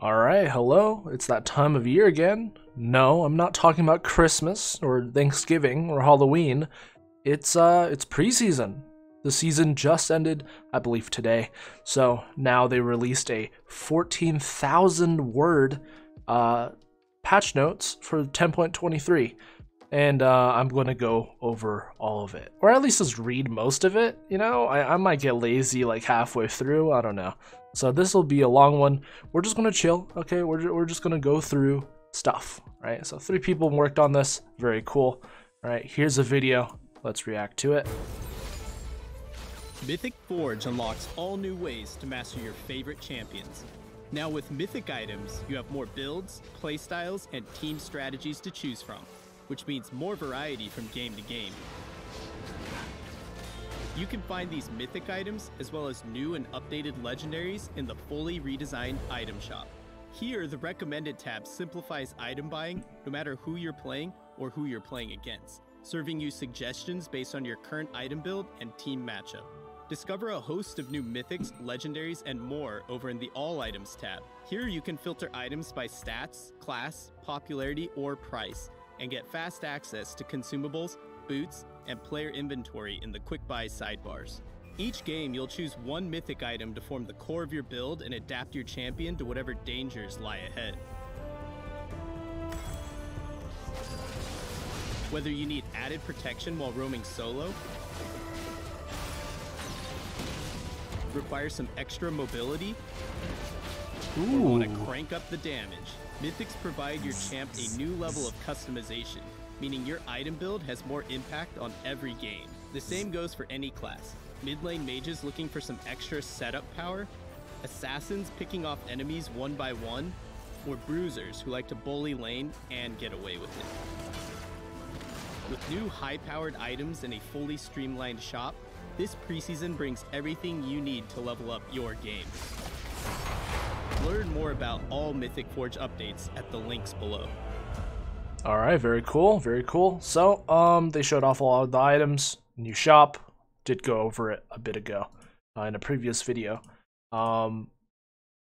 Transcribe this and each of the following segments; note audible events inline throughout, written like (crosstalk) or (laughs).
Alright, hello. It's that time of year again. No, I'm not talking about Christmas or Thanksgiving or Halloween. It's uh it's preseason. The season just ended, I believe today. So now they released a 14,000 word uh patch notes for 10.23 and uh, I'm to go over all of it, or at least just read most of it. You know, I, I might get lazy like halfway through. I don't know. So this will be a long one. We're just gonna chill, okay? We're, we're just gonna go through stuff, right? So three people worked on this, very cool. All right, here's a video. Let's react to it. Mythic Forge unlocks all new ways to master your favorite champions. Now with Mythic items, you have more builds, playstyles, and team strategies to choose from, which means more variety from game to game. You can find these mythic items as well as new and updated legendaries in the fully redesigned item shop. Here, the recommended tab simplifies item buying no matter who you're playing or who you're playing against, serving you suggestions based on your current item build and team matchup. Discover a host of new mythics, legendaries, and more over in the All Items tab. Here you can filter items by stats, class, popularity, or price, and get fast access to consumables, boots, and player inventory in the quick buy sidebars. Each game, you'll choose one mythic item to form the core of your build and adapt your champion to whatever dangers lie ahead. Whether you need added protection while roaming solo, require some extra mobility, Ooh. or want to crank up the damage, Mythics provide your champ a new level of customization meaning your item build has more impact on every game. The same goes for any class. Mid lane mages looking for some extra setup power, assassins picking off enemies one by one, or bruisers who like to bully lane and get away with it. With new high-powered items and a fully streamlined shop, this preseason brings everything you need to level up your game. Learn more about all Mythic Forge updates at the links below. All right, very cool, very cool. So, um, they showed off a lot of the items. New shop, did go over it a bit ago uh, in a previous video. Um,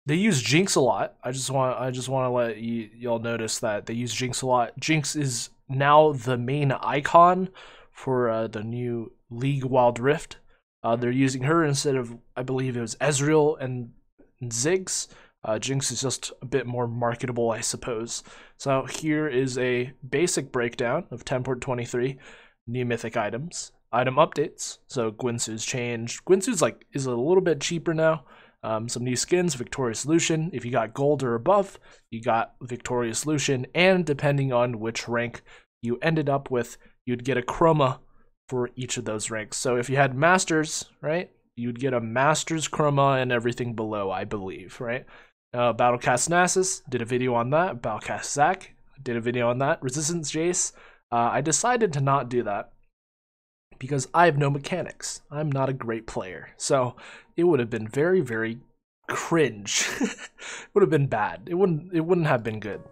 they use Jinx a lot. I just want, I just want to let y'all notice that they use Jinx a lot. Jinx is now the main icon for uh, the new League Wild Rift. Uh, they're using her instead of, I believe it was Ezreal and Ziggs. Uh, Jinx is just a bit more marketable, I suppose. So here is a basic breakdown of 10.23 new mythic items. Item updates. So Guinsoo's changed. Guinsoo's like is a little bit cheaper now. Um, some new skins, Victorious Lucian. If you got gold or above, you got Victorious Lucian, and depending on which rank you ended up with, you'd get a chroma for each of those ranks. So if you had masters, right, you'd get a master's chroma and everything below, I believe, right? Uh, Battlecast Nasus did a video on that. Battlecast Zac did a video on that. Resistance Jace, uh, I decided to not do that because I have no mechanics. I'm not a great player. So it would have been very, very cringe. (laughs) it would have been bad. It wouldn't it wouldn't have been good.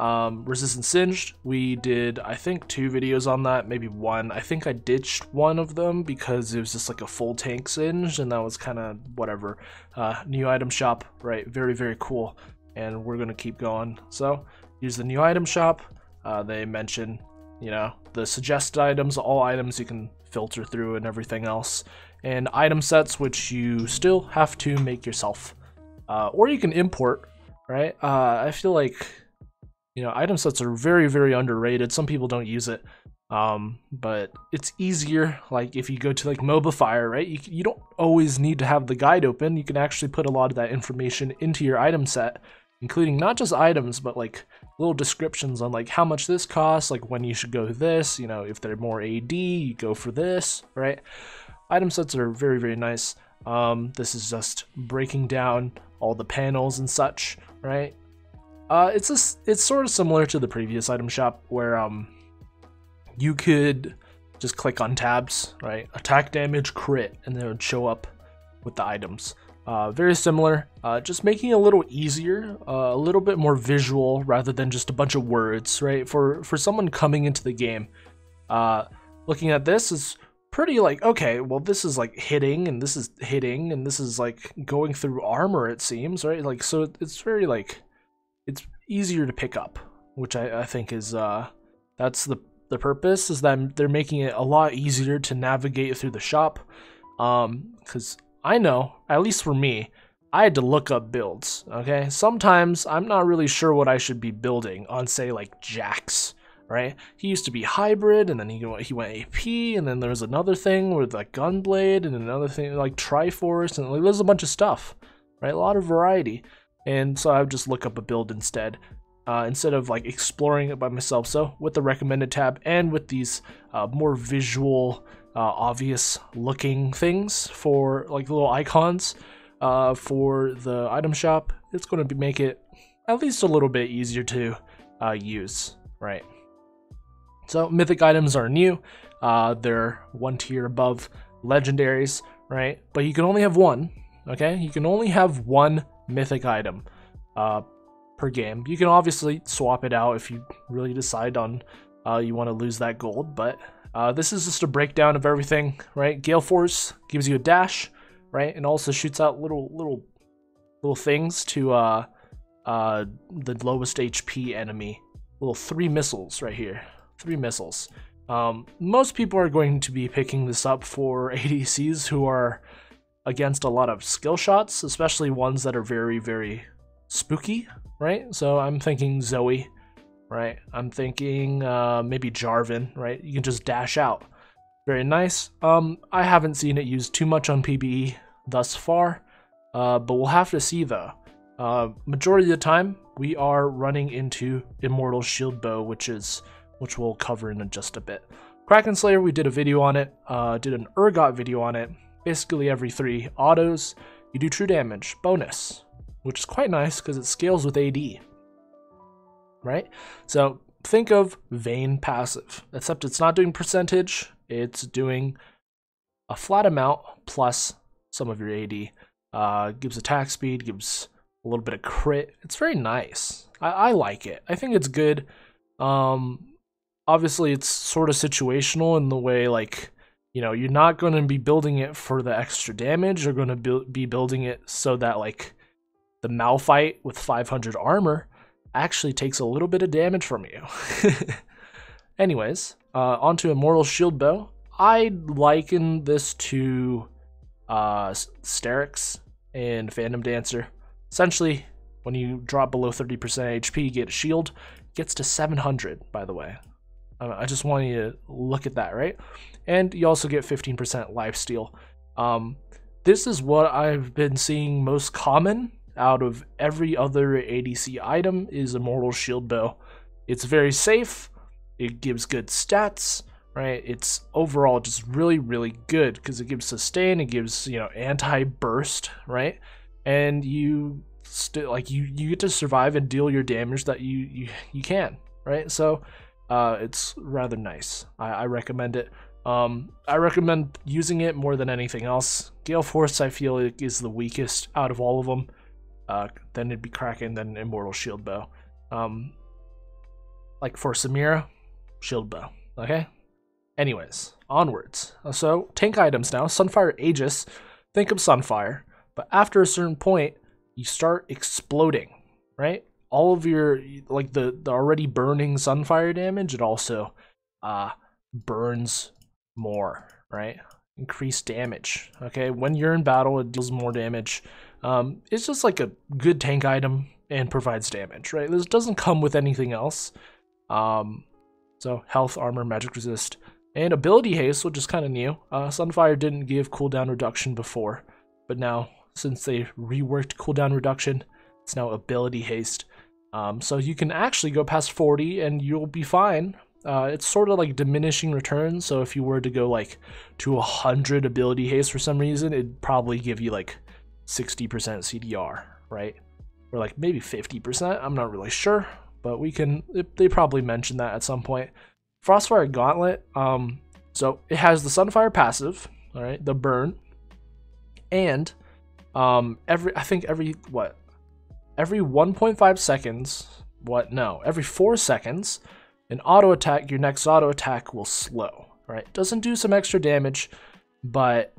Um, Resistance Singed, we did, I think, two videos on that, maybe one. I think I ditched one of them because it was just like a full tank Singed, and that was kind of whatever. Uh, new item shop, right? Very, very cool. And we're going to keep going. So, use the new item shop. Uh, they mention, you know, the suggested items, all items you can filter through and everything else. And item sets, which you still have to make yourself. Uh, or you can import, right? Uh, I feel like you know, item sets are very, very underrated. Some people don't use it. Um, but it's easier, like if you go to like Mobafire, right? You, you don't always need to have the guide open. You can actually put a lot of that information into your item set, including not just items, but like little descriptions on like how much this costs, like when you should go this, you know, if they're more AD, you go for this, right? Item sets are very, very nice. Um, this is just breaking down all the panels and such, right? Uh, it's a, it's sort of similar to the previous item shop where um, you could just click on tabs, right? Attack damage, crit, and then it would show up with the items. Uh, very similar, uh, just making it a little easier, uh, a little bit more visual rather than just a bunch of words, right? For for someone coming into the game, uh, looking at this is pretty like okay, well this is like hitting and this is hitting and this is like going through armor. It seems right, like so it's very like easier to pick up, which I, I think is uh, that's the the purpose is that they're making it a lot easier to navigate through the shop. Um, because I know, at least for me, I had to look up builds. Okay, sometimes I'm not really sure what I should be building on, say, like Jax. Right? He used to be hybrid, and then he he went AP, and then there was another thing with like Gunblade, and another thing like Triforce, and like, there's a bunch of stuff. Right? A lot of variety. And so I would just look up a build instead uh, instead of like exploring it by myself. So with the recommended tab and with these uh, more visual, uh, obvious looking things for like little icons uh, for the item shop, it's going to be make it at least a little bit easier to uh, use, right? So mythic items are new. Uh, they're one tier above legendaries, right? But you can only have one. Okay, you can only have one mythic item uh, per game. You can obviously swap it out if you really decide on uh, you want to lose that gold, but uh, this is just a breakdown of everything, right? Gale Force gives you a dash, right, and also shoots out little little little things to uh, uh, the lowest HP enemy. Little three missiles right here, three missiles. Um, most people are going to be picking this up for (laughs) ADCs who are against a lot of skill shots, especially ones that are very, very spooky, right? So I'm thinking Zoe, right? I'm thinking uh, maybe Jarvan, right? You can just dash out. Very nice. Um, I haven't seen it used too much on PBE thus far, uh, but we'll have to see though. Uh, majority of the time, we are running into Immortal Shield Bow, which is which we'll cover in just a bit. Kraken Slayer, we did a video on it, uh, did an Urgot video on it. Basically, every three autos, you do true damage bonus which is quite nice because it scales with AD. Right? So think of Vayne passive, except it's not doing percentage, it's doing a flat amount plus some of your AD. Uh, gives attack speed, gives a little bit of crit. It's very nice. I, I like it. I think it's good. Um, obviously, it's sort of situational in the way, like, you know, you're not going to be building it for the extra damage. You're going to be building it so that, like, the Malphite with 500 armor actually takes a little bit of damage from you. (laughs) Anyways, uh, onto Immortal Shield Bow. I liken this to uh, Sterak's and Phantom Dancer. Essentially, when you drop below 30% HP, you get a shield. It gets to 700, by the way. I just want you to look at that, right? And you also get 15% lifesteal. Um, this is what I've been seeing most common out of every other ADC item is Immortal Shield Bow. It's very safe, it gives good stats, right? It's overall just really, really good because it gives sustain, it gives, you know, anti-burst, right? And you still like you you get to survive and deal your damage that you you, you can, right? So uh, it's rather nice. I, I recommend it. Um, I recommend using it more than anything else. Gale Force, I feel, is the weakest out of all of them. Uh, then it'd be Kraken, then Immortal Shield Bow. Um, like for Samira, Shield Bow. Okay? Anyways, onwards. Uh, so, tank items now. Sunfire Aegis. Think of Sunfire. But after a certain point, you start exploding, right? All of your, like the, the already burning Sunfire damage, it also uh, burns more, right? Increased damage. Okay, when you're in battle, it deals more damage. Um, it's just like a good tank item and provides damage, right? This doesn't come with anything else. Um, so health, armor, magic resist, and ability haste, which is kind of new. Uh, Sunfire didn't give cooldown reduction before, but now since they reworked cooldown reduction, it's now ability haste. Um, so you can actually go past 40 and you'll be fine. Uh, it's sort of like diminishing returns. So if you were to go like to 100 ability haste for some reason, it'd probably give you like 60% CDR, right? Or like maybe 50%, I'm not really sure, but we can, they probably mentioned that at some point. Frostfire Gauntlet, um, so it has the Sunfire passive, all right, the burn, and um, every, I think every, what, every 1.5 seconds, what, no, every 4 seconds, an auto attack, your next auto attack will slow, right? Doesn't do some extra damage, but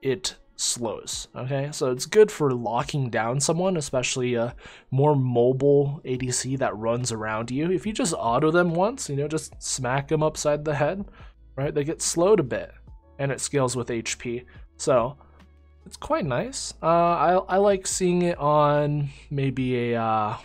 it slows. Okay, so it's good for locking down someone, especially a more mobile ADC that runs around you. If you just auto them once, you know, just smack them upside the head, right? They get slowed a bit, and it scales with HP. So it's quite nice. Uh, I I like seeing it on maybe a uh,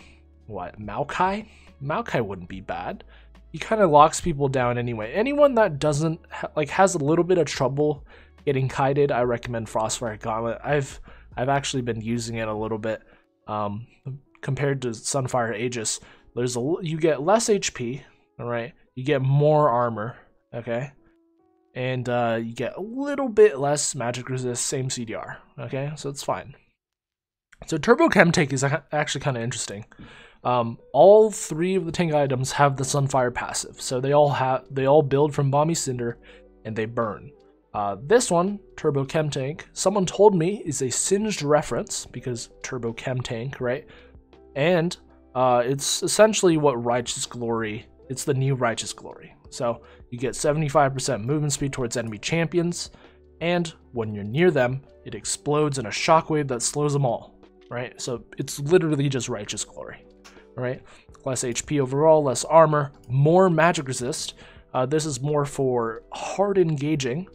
what Maokai. Maokai wouldn't be bad. He kind of locks people down anyway. Anyone that doesn't ha- like has a little bit of trouble getting kited, I recommend Frostfire Gauntlet. I've I've actually been using it a little bit. Um, compared to Sunfire Aegis, there's a you get less HP, all right. You get more armor, okay, and uh, you get a little bit less magic resist, same CDR, okay. So it's fine. So Turbo Chem Tank is actually kind of interesting. Um, all three of the tank items have the Sunfire passive, so they all have they all build from Bami's Cinder, and they burn. Uh, this one, Turbo Chem Tank, someone told me is a singed reference because Turbo Chem Tank, right? And uh, it's essentially what Righteous Glory. It's the new Righteous Glory. So you get 75% movement speed towards enemy champions, and when you're near them, it explodes in a shockwave that slows them all. Right? So it's literally just Righteous Glory. Right? Less HP overall, less armor, more magic resist. Uh, this is more for hard engaging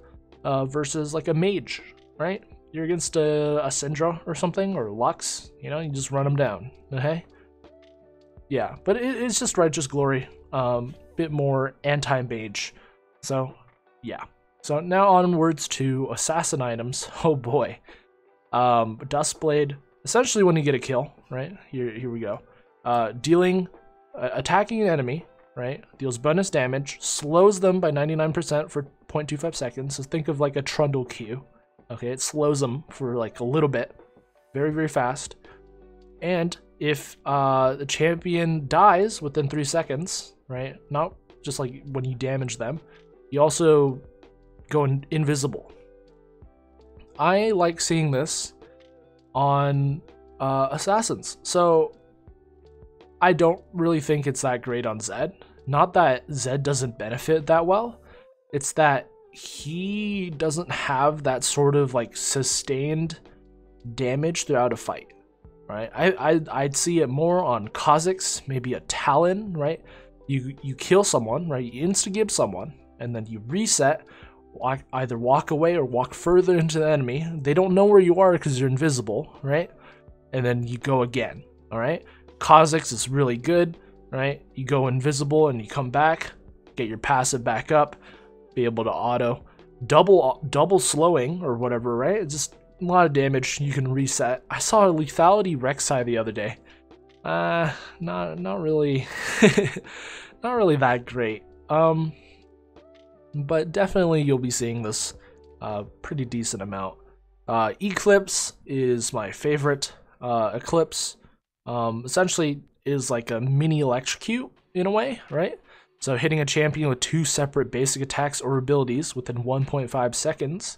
uh, versus like a mage, right? You're against a, a Syndra or something, or Lux, you know, you just run them down, okay? Yeah, but it, it's just Righteous Glory, um, bit more anti-mage. So, yeah. So now onwards to assassin items. (laughs) Oh boy. Um, Duskblade, essentially when you get a kill, right? Here, here we go. Uh, dealing, uh, attacking an enemy, right? Deals bonus damage, slows them by 99% for 0.25 seconds. So think of like a Trundle Q. Okay, it slows them for like a little bit, very, very fast. And if uh, the champion dies within three seconds, right? Not just like when you damage them, you also go in invisible. I like seeing this on uh, assassins. So I don't really think it's that great on Zed. Not that Zed doesn't benefit that well, it's that he doesn't have that sort of like sustained damage throughout a fight. Right? I, I I'd see it more on Kha'Zix, maybe a Talon, right? You you kill someone, right? You insta someone, and then you reset, walk, either walk away or walk further into the enemy. They don't know where you are because you're invisible, right? And then you go again. All right. Kha'Zix is really good, right? You go invisible and you come back, get your passive back up, be able to auto double double slowing or whatever, right? Just a lot of damage you can reset. I saw a lethality Rek'Sai the other day. Uh not not really (laughs) not really that great. Um but definitely you'll be seeing this uh pretty decent amount. Uh Eclipse is my favorite. Uh Eclipse um essentially is like a mini electrocute in a way, right? So hitting a champion with two separate basic attacks or abilities within 1.5 seconds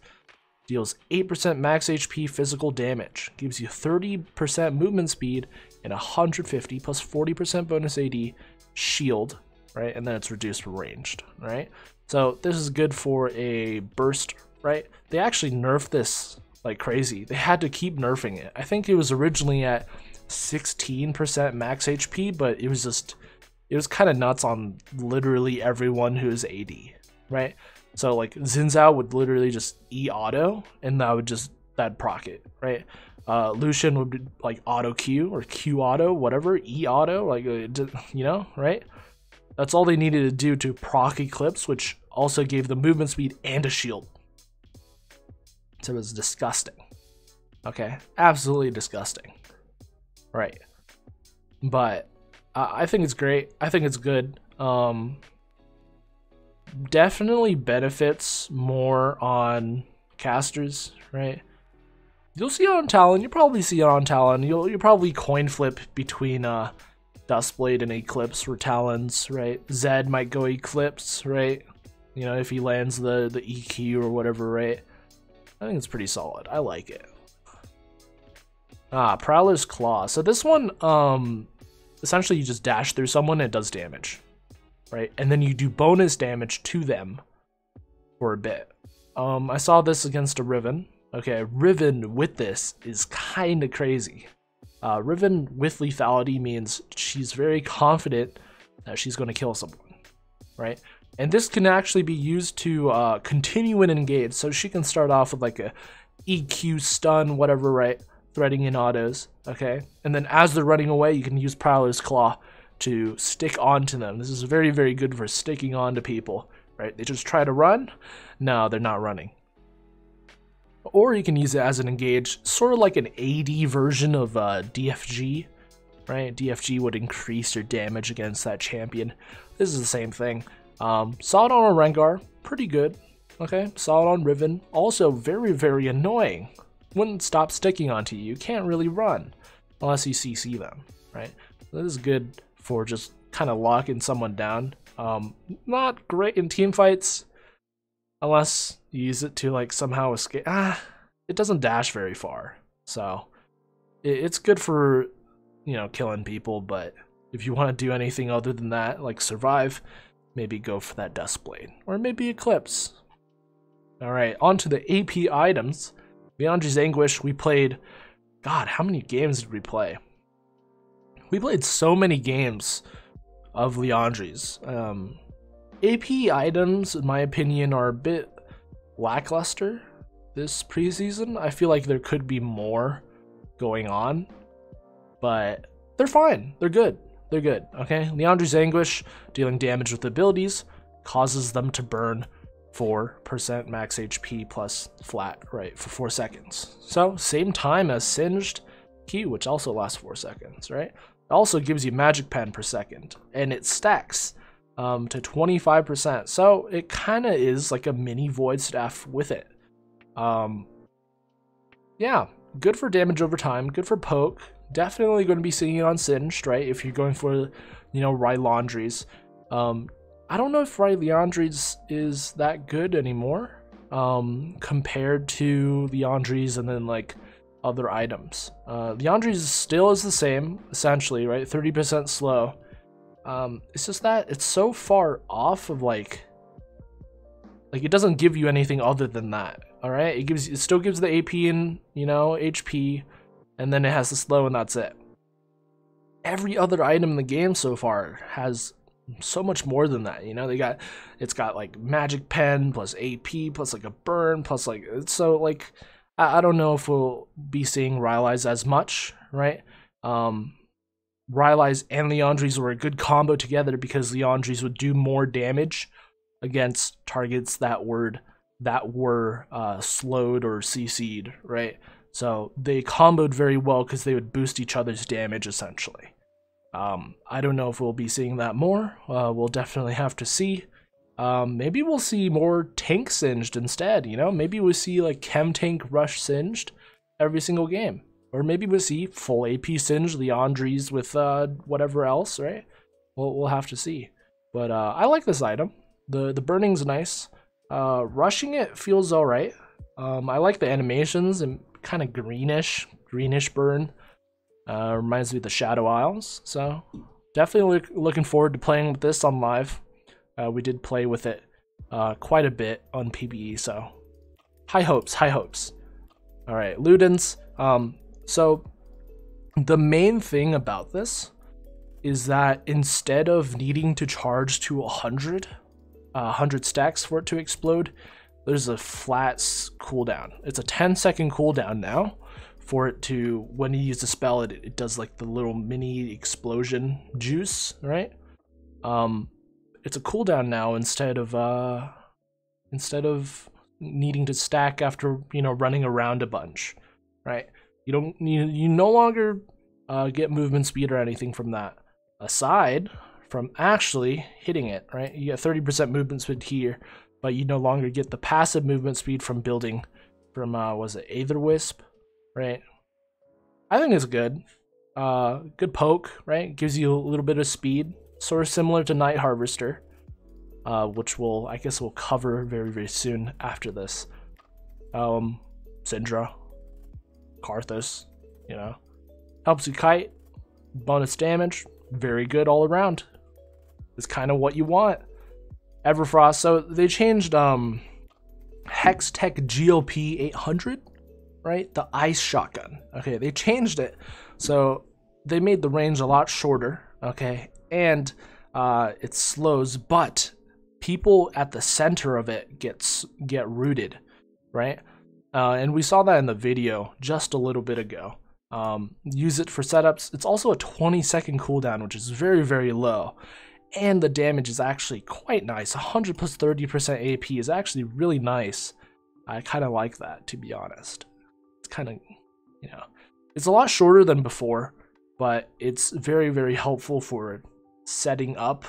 deals 8% max HP physical damage, gives you 30% movement speed and 150 plus 40% bonus AD shield, right? And then it's reduced ranged, right? So this is good for a burst, right? They actually nerfed this like crazy. They had to keep nerfing it. I think it was originally at 16% max HP, but it was just it was kind of nuts on literally everyone who's AD, right? So like Xin Zhao would literally just E auto, and that would just that proc it, right? Uh, Lucian would be like auto Q or Q auto, whatever, E auto, like uh, you know, right? That's all they needed to do to proc Eclipse, which also gave the movement speed and a shield. So it was disgusting. Okay, absolutely disgusting. Right. But I think it's great. I think it's good. Um, definitely benefits more on casters, right? You'll see it on Talon. You'll probably see it on Talon. You'll you probably coin flip between uh Duskblade and Eclipse for Talons, right? Zed might go Eclipse, right? You know, if he lands the the EQ or whatever, right? I think it's pretty solid. I like it. Ah, Prowler's Claw. So this one, um, essentially you just dash through someone and it does damage, right? And then you do bonus damage to them for a bit. Um, I saw this against a Riven, Okay, Riven with this is kind of crazy. Uh, Riven with lethality means she's very confident that she's going to kill someone, right? And this can actually be used to uh, continue and engage. So she can start off with like a EQ stun, whatever, right? Threading in autos, okay? And then as they're running away, you can use Prowler's Claw to stick onto them. This is very, very good for sticking onto people, right? They just try to run. No, they're not running. Or you can use it as an engage, sort of like an AD version of uh, DFG, right? DFG would increase your damage against that champion. This is the same thing. Um, solid on a Rengar, pretty good. Okay, solid on Riven, also very, very annoying. Wouldn't stop sticking onto you. You can't really run unless you CC them, right? This is good for just kind of locking someone down. Um, not great in team fights unless you use it to like somehow escape. Ah, it doesn't dash very far, so it, it's good for you know killing people. But if you want to do anything other than that, like survive, maybe go for that Duskblade or maybe Eclipse. All right, on to the AP items. Liandry's Anguish. We played. God, how many games did we play? We played so many games of Liandry's. Um, AP items, in my opinion, are a bit lackluster this preseason. I feel like there could be more going on, but they're fine. They're good. They're good. Okay, Liandry's Anguish, dealing damage with abilities, causes them to burn 4% max HP plus flat, right, for 4 seconds. So, same time as Singed Q, which also lasts 4 seconds, right? It also gives you Magic Pen per second, and it stacks um, to 25%. So it kind of is like a mini Void Staff with it. Um, yeah, good for damage over time, good for poke. Definitely going to be seeing it on Singed, right? If you're going for, you know, Liandry's. Um, I don't know if Liandry's is that good anymore um, compared to Liandry's and then like other items. Uh, Liandry's still is the same, essentially, right? 30% slow. Um, it's just that it's so far off of like, like it doesn't give you anything other than that. All right, it gives it still gives the AP and you know HP, and then it has the slow, and that's it. Every other item in the game so far has so much more than that. You know, they got it's got like magic pen plus AP plus like a burn plus like so like I, I don't know if we'll be seeing Rylai's as much, right? Um, Rylai's and Liandry's were a good combo together because Liandry's would do more damage against targets that were that were uh, slowed or CC'd, right? So they comboed very well because they would boost each other's damage essentially. Um, I don't know if we'll be seeing that more. Uh, we'll definitely have to see. Um, maybe we'll see more tank singed instead, you know? Maybe we'll see like chem tank rush singed every single game. Or maybe we'll see full AP Singe, Liandry's with uh, whatever else, right? We'll, we'll have to see. But uh, I like this item. The the burning's nice. Uh, rushing it feels alright. Um, I like the animations and kind of greenish, greenish burn. Uh, reminds me of the Shadow Isles. So definitely look, looking forward to playing with this on live. Uh, we did play with it uh, quite a bit on PBE, so high hopes, high hopes. All right, Ludens. Um, so, the main thing about this is that instead of needing to charge to 100, uh, 100 stacks for it to explode, there's a flat cooldown. It's a 10 second cooldown now for it to, when you use the spell, it, it does like the little mini explosion juice, right? Um, it's a cooldown now instead of, uh, instead of needing to stack after, you know, running around a bunch, right? You don't you, you no longer uh, get movement speed or anything from that. Aside from actually hitting it, right? You get 30% movement speed here, but you no longer get the passive movement speed from building from uh was it Aether Wisp, right? I think it's good. Uh good poke, right? Gives you a little bit of speed, sort of similar to Night Harvester. Uh, which will I guess we'll cover very very soon after this. Um, Syndra, Karthus, you know. Helps you kite, bonus damage, very good all around. It's kind of what you want. Everfrost, so they changed um Hextech GLP 800, right? The ice shotgun. Okay, they changed it. So they made the range a lot shorter, okay? And uh, it slows, but people at the center of it gets get rooted, right? Uh, and we saw that in the video just a little bit ago. Um, use it for setups. It's also a 20 second cooldown, which is very, very low. And the damage is actually quite nice. 100 plus 30% AP is actually really nice. I kind of like that, to be honest. It's kind of, you know, it's a lot shorter than before, but it's very, very helpful for setting up,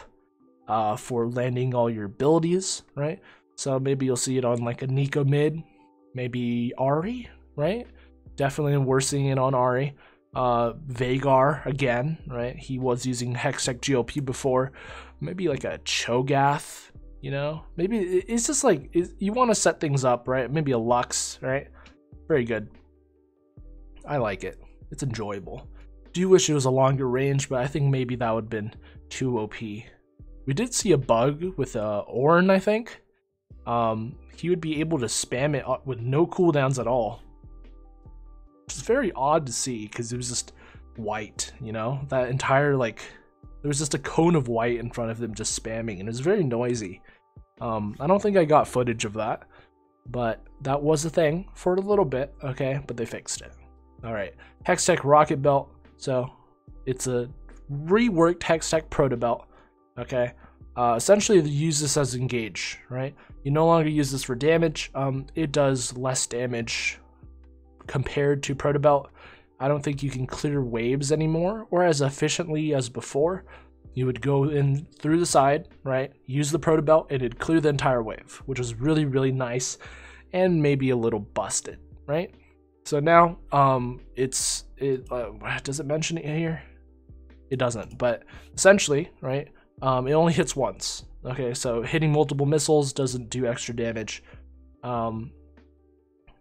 uh, for landing all your abilities, right? So maybe you'll see it on like a Neeko mid, maybe Ahri, right? Definitely we're seeing it on Ahri. Uh, Veigar again, right? He was using Hextech GLP before. Maybe like a Cho'Gath, you know? Maybe it's just like you want to set things up, right? Maybe a Lux, right? Very good. I like it. It's enjoyable. Do wish it was a longer range, but I think maybe that would have been too OP. We did see a bug with uh, Ornn, I think. Um, he would be able to spam it with no cooldowns at all. It's very odd to see because it was just white, you know? That entire, like, there was just a cone of white in front of them just spamming, and it was very noisy. Um, I don't think I got footage of that, but that was a thing for a little bit, okay? But they fixed it. Alright, Hextech Rocket Belt. So, it's a reworked Hextech Proto Belt, okay? Uh, essentially, use this as engage, right? You no longer use this for damage. Um, it does less damage compared to Protobelt. I don't think you can clear waves anymore or as efficiently as before. You would go in through the side, right? Use the Protobelt and it'd clear the entire wave, which was really, really nice and maybe a little busted, right? So now, um, it's, it, uh, does it mention it here? It doesn't, but essentially, right? Um, it only hits once. Okay, so hitting multiple missiles doesn't do extra damage. Um,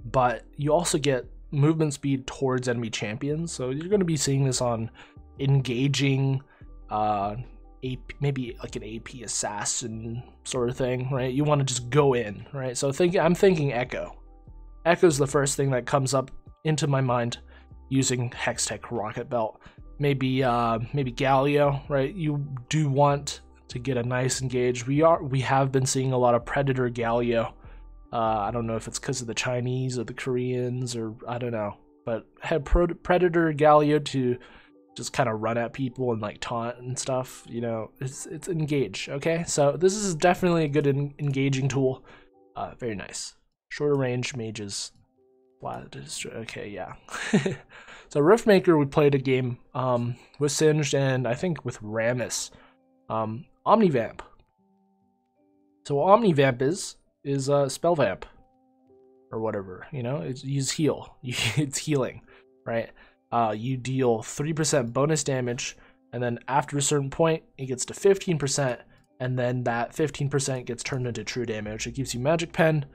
but you also get movement speed towards enemy champions. So you're going to be seeing this on engaging, uh, AP, maybe like an AP assassin sort of thing, right? You want to just go in, right? So think I'm thinking Ekko. Ekko's the first thing that comes up into my mind using Hextech Rocket Belt maybe uh, maybe Galio, right? You do want to get a nice engage. We are we have been seeing a lot of Predator Galio. Uh, I don't know if it's because of the Chinese or the Koreans or I don't know, but had Predator Galio to just kind of run at people and like taunt and stuff. You know, it's it's engage. Okay, so this is definitely a good engaging tool. Uh, very nice. Shorter range mages. Okay, yeah. (laughs) So Riftmaker, we played a game um, with Singed and I think with Rammus. Um, Omnivamp. So Omnivamp is is a uh, spell vamp or whatever. You know, it's use heal. (laughs) it's healing, right? Uh, you deal three percent bonus damage, and then after a certain point, it gets to fifteen percent, and then that fifteen percent gets turned into true damage. It gives you magic pen,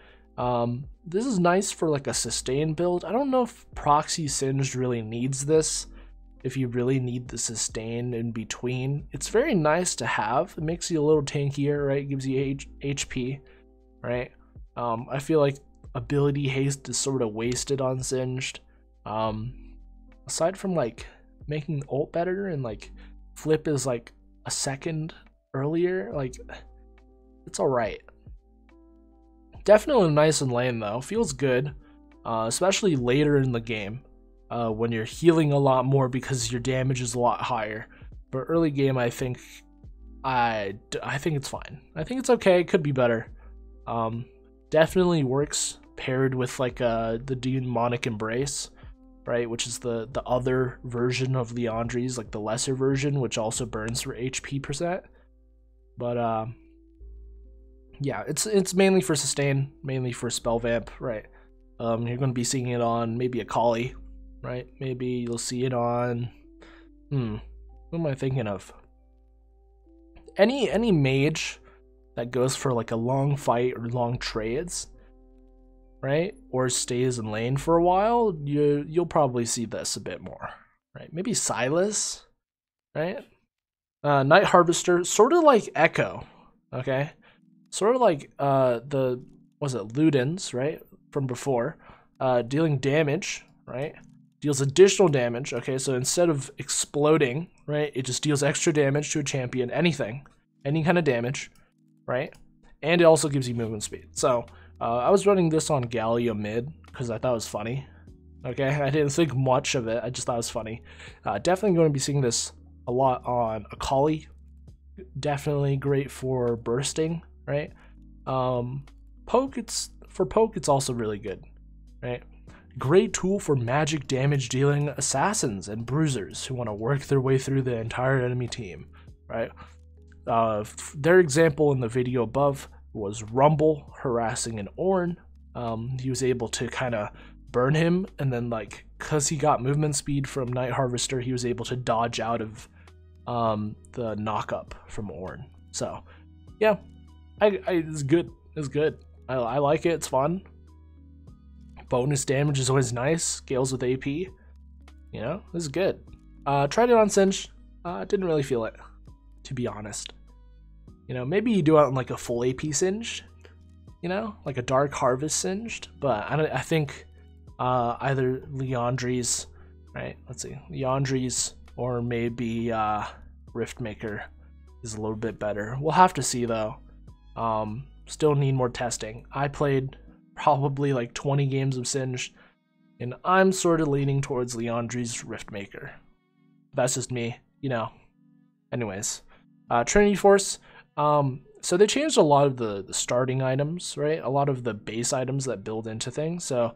um, this is nice for like a sustain build. I don't know if Proxy Singed really needs this, if you really need the sustain in between. It's very nice to have. It makes you a little tankier, right? It gives you H HP, right? Um, I feel like ability haste is sort of wasted on Singed. Um, aside from like making ult better and like flip is like a second earlier, like it's alright. Definitely nice and lame though. Feels good, uh, especially later in the game uh, when you're healing a lot more because your damage is a lot higher. But early game, I think I I think it's fine. I think it's okay. It could be better. Um, definitely works paired with like uh, the demonic embrace, right? Which is the the other version of Liandry's, like the lesser version, which also burns for HP percent. But um, yeah, it's it's mainly for sustain, mainly for spell vamp, right? Um, you're going to be seeing it on maybe Akali, right? Maybe you'll see it on, hmm, what am I thinking of? Any any mage that goes for like a long fight or long trades, right? Or stays in lane for a while, you you'll probably see this a bit more, right? Maybe Sylas, right? Uh, Night Harvester, sort of like Echo, okay? Sort of like uh the was it Ludens right from before. uh, dealing damage, right? Deals additional damage. Okay, so instead of exploding, right, it just deals extra damage to a champion, anything, any kind of damage, right? And it also gives you movement speed. So uh, I was running this on Galio mid because I thought it was funny. Okay, (laughs) I didn't think much of it. I just thought it was funny. Uh, definitely going to be seeing this a lot on Akali. Definitely great for bursting, right? Um, poke, it's for poke, it's also really good, right? Great tool for magic damage dealing assassins and bruisers who want to work their way through the entire enemy team, right? Uh, their example in the video above was Rumble harassing an Ornn. Um, he was able to kind of burn him, and then like because he got movement speed from Night Harvester, he was able to dodge out of um, the knockup from Ornn. So yeah, I, I it's good. It's good. I, I like it. It's fun. Bonus damage is always nice. Scales with AP. You know, this is good. Uh, tried it on Singed. Uh, didn't really feel it, to be honest. You know, maybe you do it on like a full AP Singe. You know, like a Dark Harvest Singed. But I don't. I think uh, either Liandry's, right? Let's see, Liandry's, or maybe uh, Riftmaker is a little bit better. We'll have to see though. Um, still need more testing. I played probably like 20 games of Singed, and I'm sort of leaning towards Liandry's Riftmaker. That's just me, you know. Anyways, uh, Trinity Force. Um, so they changed a lot of the, the starting items, right? A lot of the base items that build into things. So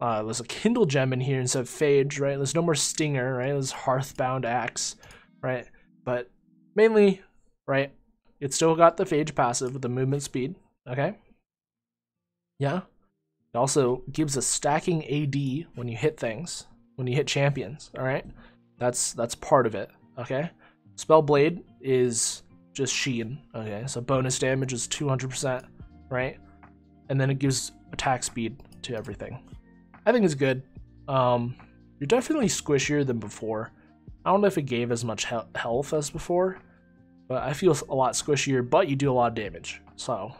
uh, there's a Kindle Gem in here instead of Phage, right? There's no more Stinger, right? There's Hearthbound Axe, right? But mainly, right, it still got the Phage passive with the movement speed, okay? Yeah. It also gives a stacking AD when you hit things, when you hit champions, alright? That's that's part of it, okay? Spell Blade is just Sheen, okay? So bonus damage is 200%, right? And then it gives attack speed to everything. I think it's good. Um, you're definitely squishier than before. I don't know if it gave as much he health as before, but I feel a lot squishier, but you do a lot of damage. So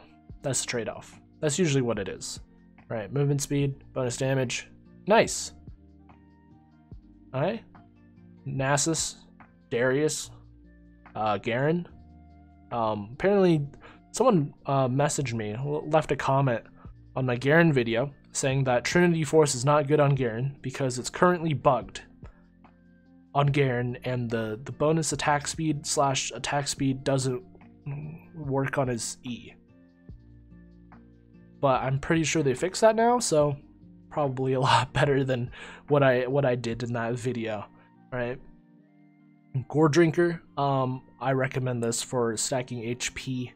that's the trade-off. That's usually what it is. Right, movement speed, bonus damage. Nice. Alright. Nasus, Darius, uh, Garen. Um, apparently, someone uh, messaged me, left a comment on my Garen video saying that Trinity Force is not good on Garen because it's currently bugged on Garen and the, the bonus attack speed slash attack speed doesn't work on his E. But I'm pretty sure they fixed that now, so probably a (laughs) lot better than what I what I did in that video, right? Gore Drinker, um, I recommend this for stacking HP,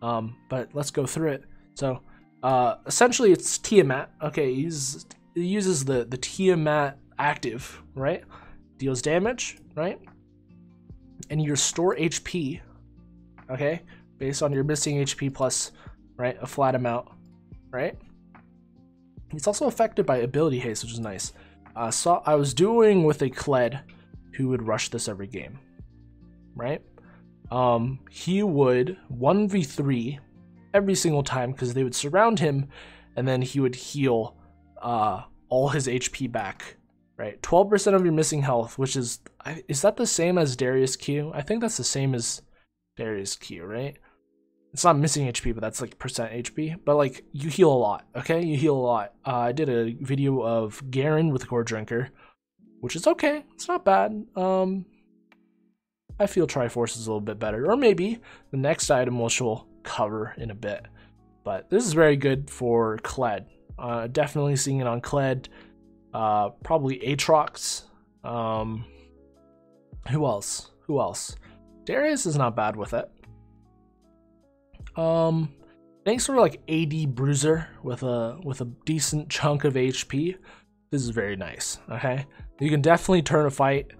um, but let's go through it. So uh, essentially, it's Tiamat. Okay, he's, he uses the, the Tiamat active, right? Deals damage, right? And you restore HP, okay? Based on your missing HP plus, right, a flat amount, right? It's also affected by ability haste, which is nice. Uh, so I was doing with a Kled who would rush this every game, right? Um, he would 1v3 every single time because they would surround him and then he would heal uh, all his HP back. Right, 12% of your missing health, which is is that the same as Darius Q? I think that's the same as Darius Q, right? It's not missing HP, but that's like percent HP. But like you heal a lot, okay? You heal a lot. Uh, I did a video of Garen with Gore Drinker, which is okay. It's not bad. Um, I feel Triforce is a little bit better, or maybe the next item which we'll cover in a bit. But this is very good for Kled. Uh, definitely seeing it on Kled. Uh, probably Aatrox. Um, who else? Who else? Darius is not bad with it. Um, sort of like AD bruiser with a with a decent chunk of HP. This is very nice. Okay, you can definitely turn a fight,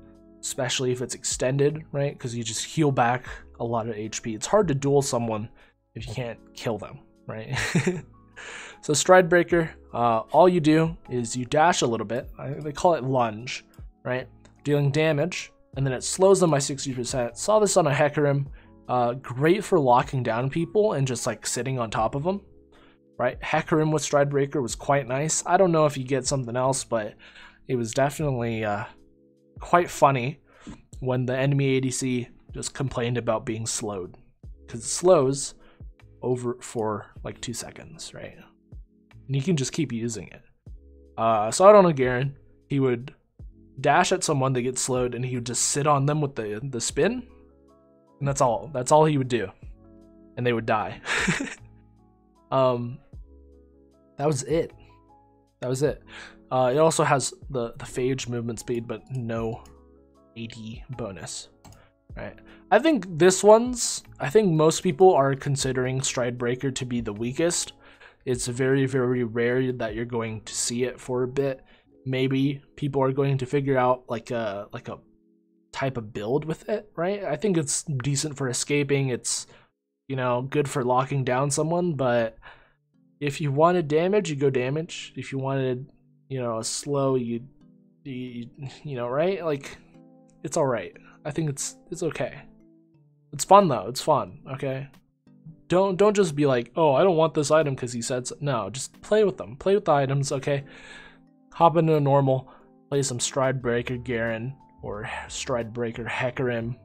especially if it's extended, right? Because you just heal back a lot of HP. It's hard to duel someone if you can't kill them, right? (laughs) so Stride Breaker, uh, all you do is you dash a little bit. I, think they call it lunge, right? Dealing damage, and then it slows them by 60%. Saw this on a Hecarim. Uh, great for locking down people and just like sitting on top of them. right? Hecarim with Stride Breaker was quite nice. I don't know if you get something else, but it was definitely uh, quite funny when the enemy ADC just complained about being slowed. Because it slows over for like two seconds, right? And you can just keep using it. Uh, so I don't know Garen. He would dash at someone, they get slowed, and he would just sit on them with the the spin. And that's all. That's all he would do. And they would die. (laughs) um that was it. That was it. Uh, it also has the the phage movement speed, but no AD bonus. Right. I think this one's. I think most people are considering Stride Breaker to be the weakest. It's very very rare that you're going to see it for a bit. Maybe people are going to figure out like a like a type of build with it, right? I think it's decent for escaping. It's you know good for locking down someone, but if you wanted damage, you go damage. If you wanted, you know, a slow, you, you, you know, right? Like, it's all right. I think it's it's okay. It's fun though. It's fun. Okay. Don't don't just be like, oh, I don't want this item because he said so. No, just play with them. Play with the items. Okay. Hop into a normal. Play some Stride Breaker Garen or Stride Breaker Hecarim.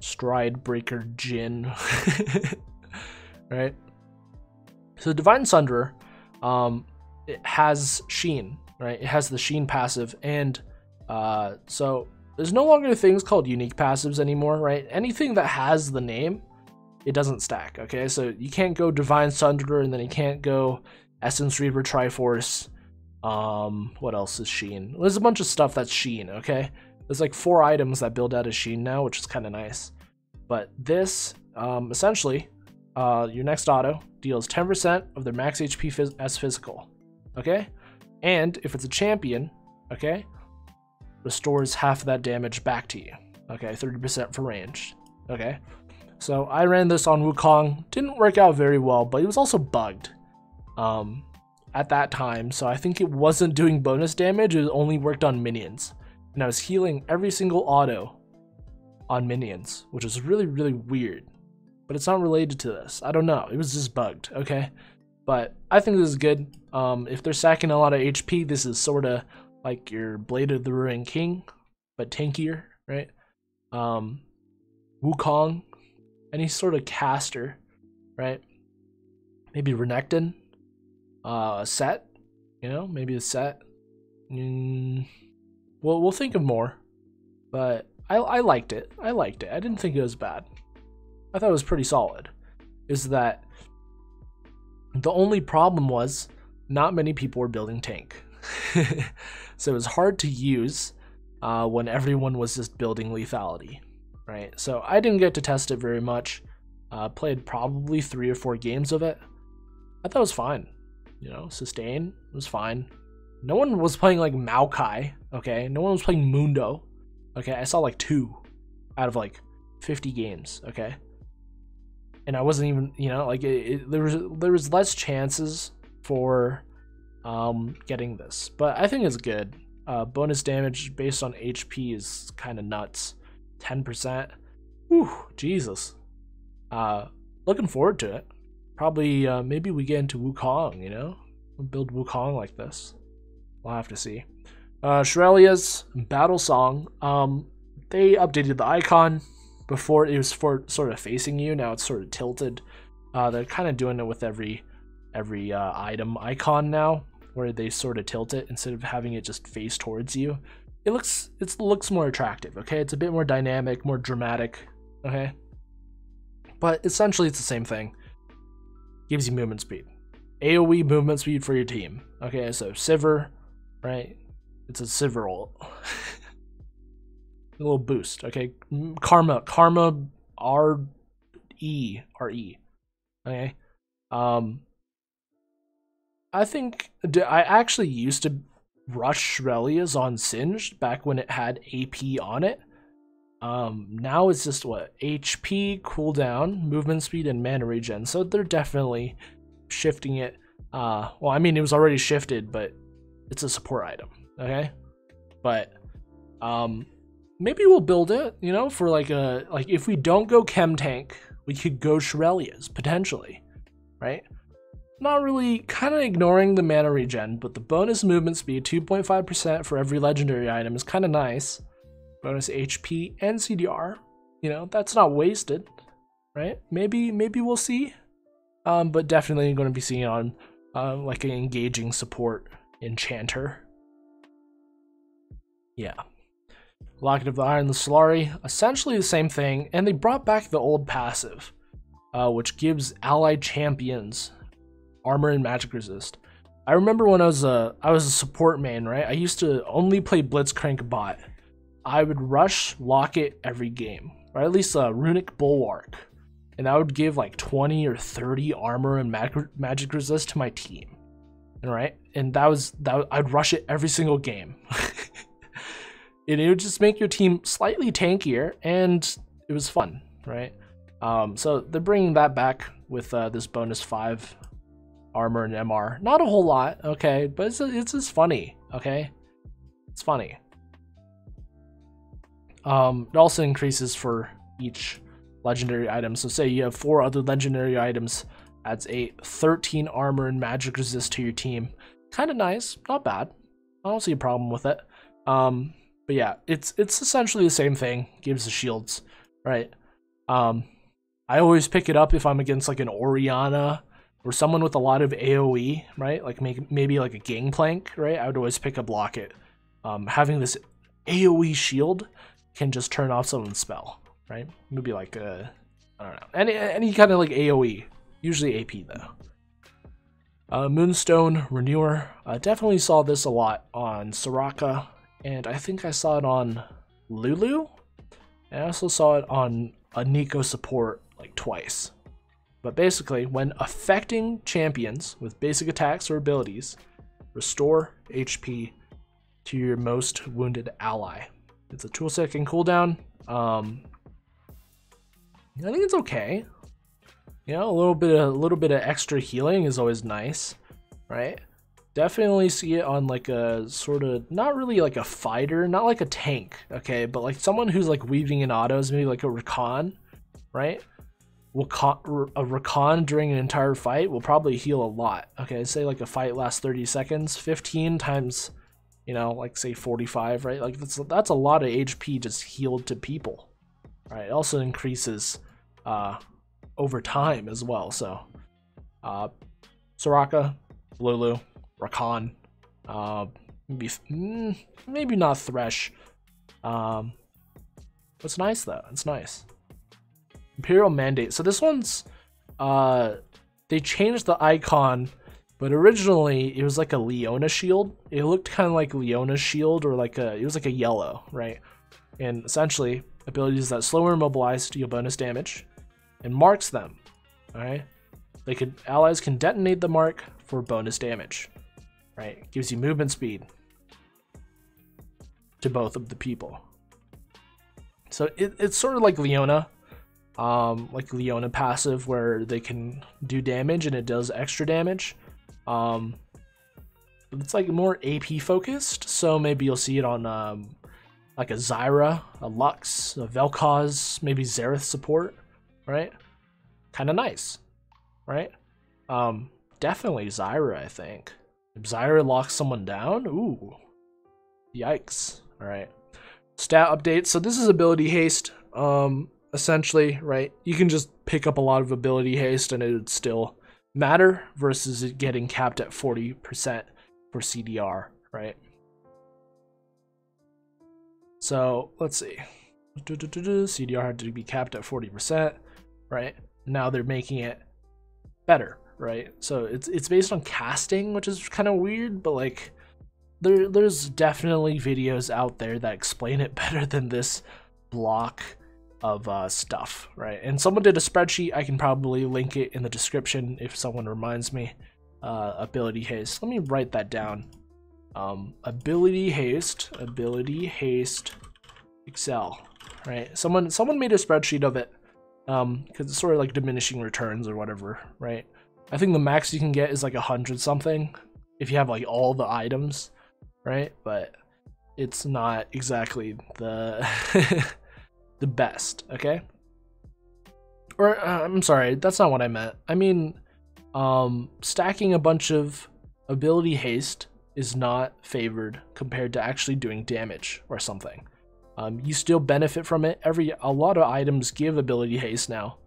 Stride Breaker Jhin. (laughs) right. So Divine Sunderer, um, it has Sheen, right? It has the Sheen passive, and uh, so there's no longer things called unique passives anymore, right? Anything that has the name, it doesn't stack. Okay, so you can't go Divine Sunderer, and then you can't go Essence Reaver Triforce. Um, what else is Sheen? There's a bunch of stuff that's Sheen. Okay, there's like four items that build out as Sheen now, which is kind of nice. But this, um, essentially, uh, your next auto deals 10% of their max HP phys as physical. Okay? And if it's a champion, okay, restores half of that damage back to you. Okay, 30% for range. Okay? So I ran this on Wukong. Didn't work out very well, but it was also bugged um, at that time. So I think it wasn't doing bonus damage. It only worked on minions. And I was healing every single auto on minions, which is really, really weird but it's not related to this. I don't know. It was just bugged, okay? But I think this is good. Um, if they're sacking a lot of HP, this is sort of like your Blade of the Ruined King, but tankier, right? Um, Wukong, any sort of caster, right? Maybe Renekton, uh, a Sett, you know, maybe a set. Mm, well, we'll think of more, but I, I liked it. I liked it. I didn't think it was bad. I thought it was pretty solid, is that the only problem was not many people were building tank. (laughs) so it was hard to use uh, when everyone was just building lethality, right? So I didn't get to test it very much. Uh, played probably three or four games of it. I thought it was fine. You know, sustain was fine. No one was playing like Maokai, okay? No one was playing Mundo. Okay, I saw like two out of like 50 games, okay? and I wasn't even, you know, like it, it, there was there was less chances for um, getting this, but I think it's good. Uh, bonus damage based on HP is kind of nuts, ten percent. Whew, Jesus. Uh, looking forward to it. Probably, uh, maybe we get into Wukong. You know, we'll build Wukong like this. We'll have to see. Uh, Shurelya's battle song. Um, they updated the icon before it was for sort of facing you. Now it's sort of tilted. Uh, they're kind of doing it with every every uh, item icon now, where they sort of tilt it instead of having it just face towards you. It looks it looks more attractive. Okay, it's a bit more dynamic, more dramatic. Okay, but essentially it's the same thing. Gives you movement speed, AOE movement speed for your team. Okay, so Sivir, right? It's a Sivir ult. (laughs) a little boost. Okay, karma, karma, R E R E. Okay, um, I think I actually used to rush Shurelya's on Singed back when it had AP on it. Um, now it's just what HP, cooldown, movement speed, and mana regen. So they're definitely shifting it. Uh, well, I mean it was already shifted, but it's a support item. Okay, but um, maybe we'll build it, you know, for like a like if we don't go chem tank, we could go Shurelya's potentially, right? Not really kind of ignoring the mana regen, but the bonus movement speed 2.5% for every legendary item is kind of nice. Bonus HP and CDR, you know, that's not wasted, right? Maybe maybe we'll see. Um, but definitely going to be seeing on uh, like an engaging support enchanter. Yeah. Locket of the Iron, the Solari, essentially the same thing, and they brought back the old passive, uh, which gives allied champions armor and magic resist. I remember when I was a I was a support main, right? I used to only play Blitzcrank bot. I would rush Locket every game, or at least a Runic Bulwark, and I would give like 20 or 30 armor and mag magic resist to my team, right? And that was that I'd rush it every single game. (laughs) and it would just make your team slightly tankier, and it was fun, right? Um, so they're bringing that back with uh, this bonus five armor and MR. Not a whole lot, okay, but it's it's just funny, okay? It's funny. Um, it also increases for each legendary item. So say you have four other legendary items, adds a 13 armor and magic resist to your team. Kind of nice, not bad. I don't see a problem with it. Um, but yeah, it's it's essentially the same thing. Gives the shields, right? Um, I always pick it up if I'm against like an Orianna or someone with a lot of AOE, right? Like make, maybe like a Gangplank, right? I would always pick up Locket. Um, having this AOE shield can just turn off someone's spell, right? Maybe like a, I don't know, any any kind of like AOE, usually AP though. Uh, Moonstone Renewer, uh, definitely saw this a lot on Soraka, and I think I saw it on Lulu, and I also saw it on a Neeko support like twice. But basically, when affecting champions with basic attacks or abilities, restore HP to your most wounded ally. It's a tool set can cooldown. Um, I think it's okay. You know, a little bit of, a little bit of extra healing is always nice, right? Definitely see it on like a sort of not really like a fighter, not like a tank, okay, but like someone who's like weaving in autos, maybe like a Rakan, right? A Rakan during an entire fight will probably heal a lot. Okay, say like a fight lasts 30 seconds, 15 times, you know, like say 45, right? Like that's that's a lot of HP just healed to people. Right? It also increases uh over time as well. So uh Soraka, Lulu, Rakan, uh maybe mm, maybe not Thresh. Um it's nice though. It's nice. Imperial Mandate. So this one's uh they changed the icon, but originally it was like a Leona shield. It looked kind of like Leona's shield or like a it was like a yellow, right? And essentially abilities that slow or immobilize deal bonus damage and marks them. Alright? They could allies can detonate the mark for bonus damage. Right? Gives you movement speed to both of the people. So it, it's sort of like Leona, um, like Leona passive where they can do damage and it does extra damage. Um, it's like more AP focused, so maybe you'll see it on um, like a Zyra, a Lux, a Vel'Koz, maybe Xerath support, right? Kind of nice, right? Um, definitely Zyra, I think. If Zyra locks someone down, ooh, yikes! All right, stat update. So this is ability haste. Um, essentially, right? You can just pick up a lot of ability haste and it would still matter versus it getting capped at 40% for CDR, right? So let's see. CDR had to be capped at 40%, right? Now they're making it better, right? So it's it's based on casting, which is kind of weird, but like there there's definitely videos out there that explain it (laughs) better than this block of uh, stuff, right? And someone did a spreadsheet. I can probably link it in the description if someone reminds me. Uh, ability haste. Let me write that down. Um, ability haste. Ability haste. Excel. Right. Someone someone made a spreadsheet of it. Um, because it's sort of like diminishing returns or whatever, right? I think the max you can get is like a hundred something if you have like all the items, right? But it's not exactly the (laughs) the best, okay? Or, uh, I'm sorry, that's not what I meant. I mean, um, stacking a bunch of ability haste is not favored compared to actually doing damage or something. Um, you still benefit from it. Every a lot of items give ability haste now,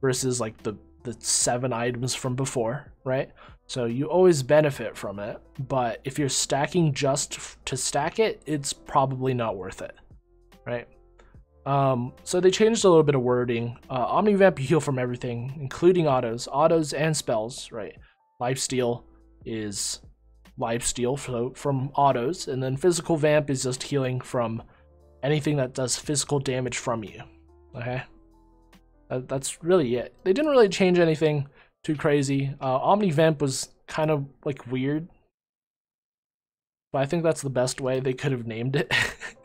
versus like the the seven items from before, right? So you always benefit from it, but if you're stacking just to stack it, it's probably not worth it, right? Um, so they changed a little bit of wording. Uh, Omnivamp you heal from everything, including autos, autos and spells, right? Lifesteal is lifesteal float from autos, and then physical vamp is just healing from anything that does physical damage from you. Okay, that, that's really it. They didn't really change anything too crazy. Uh, Omnivamp was kind of like weird, but I think that's the best way they could have named it. (laughs)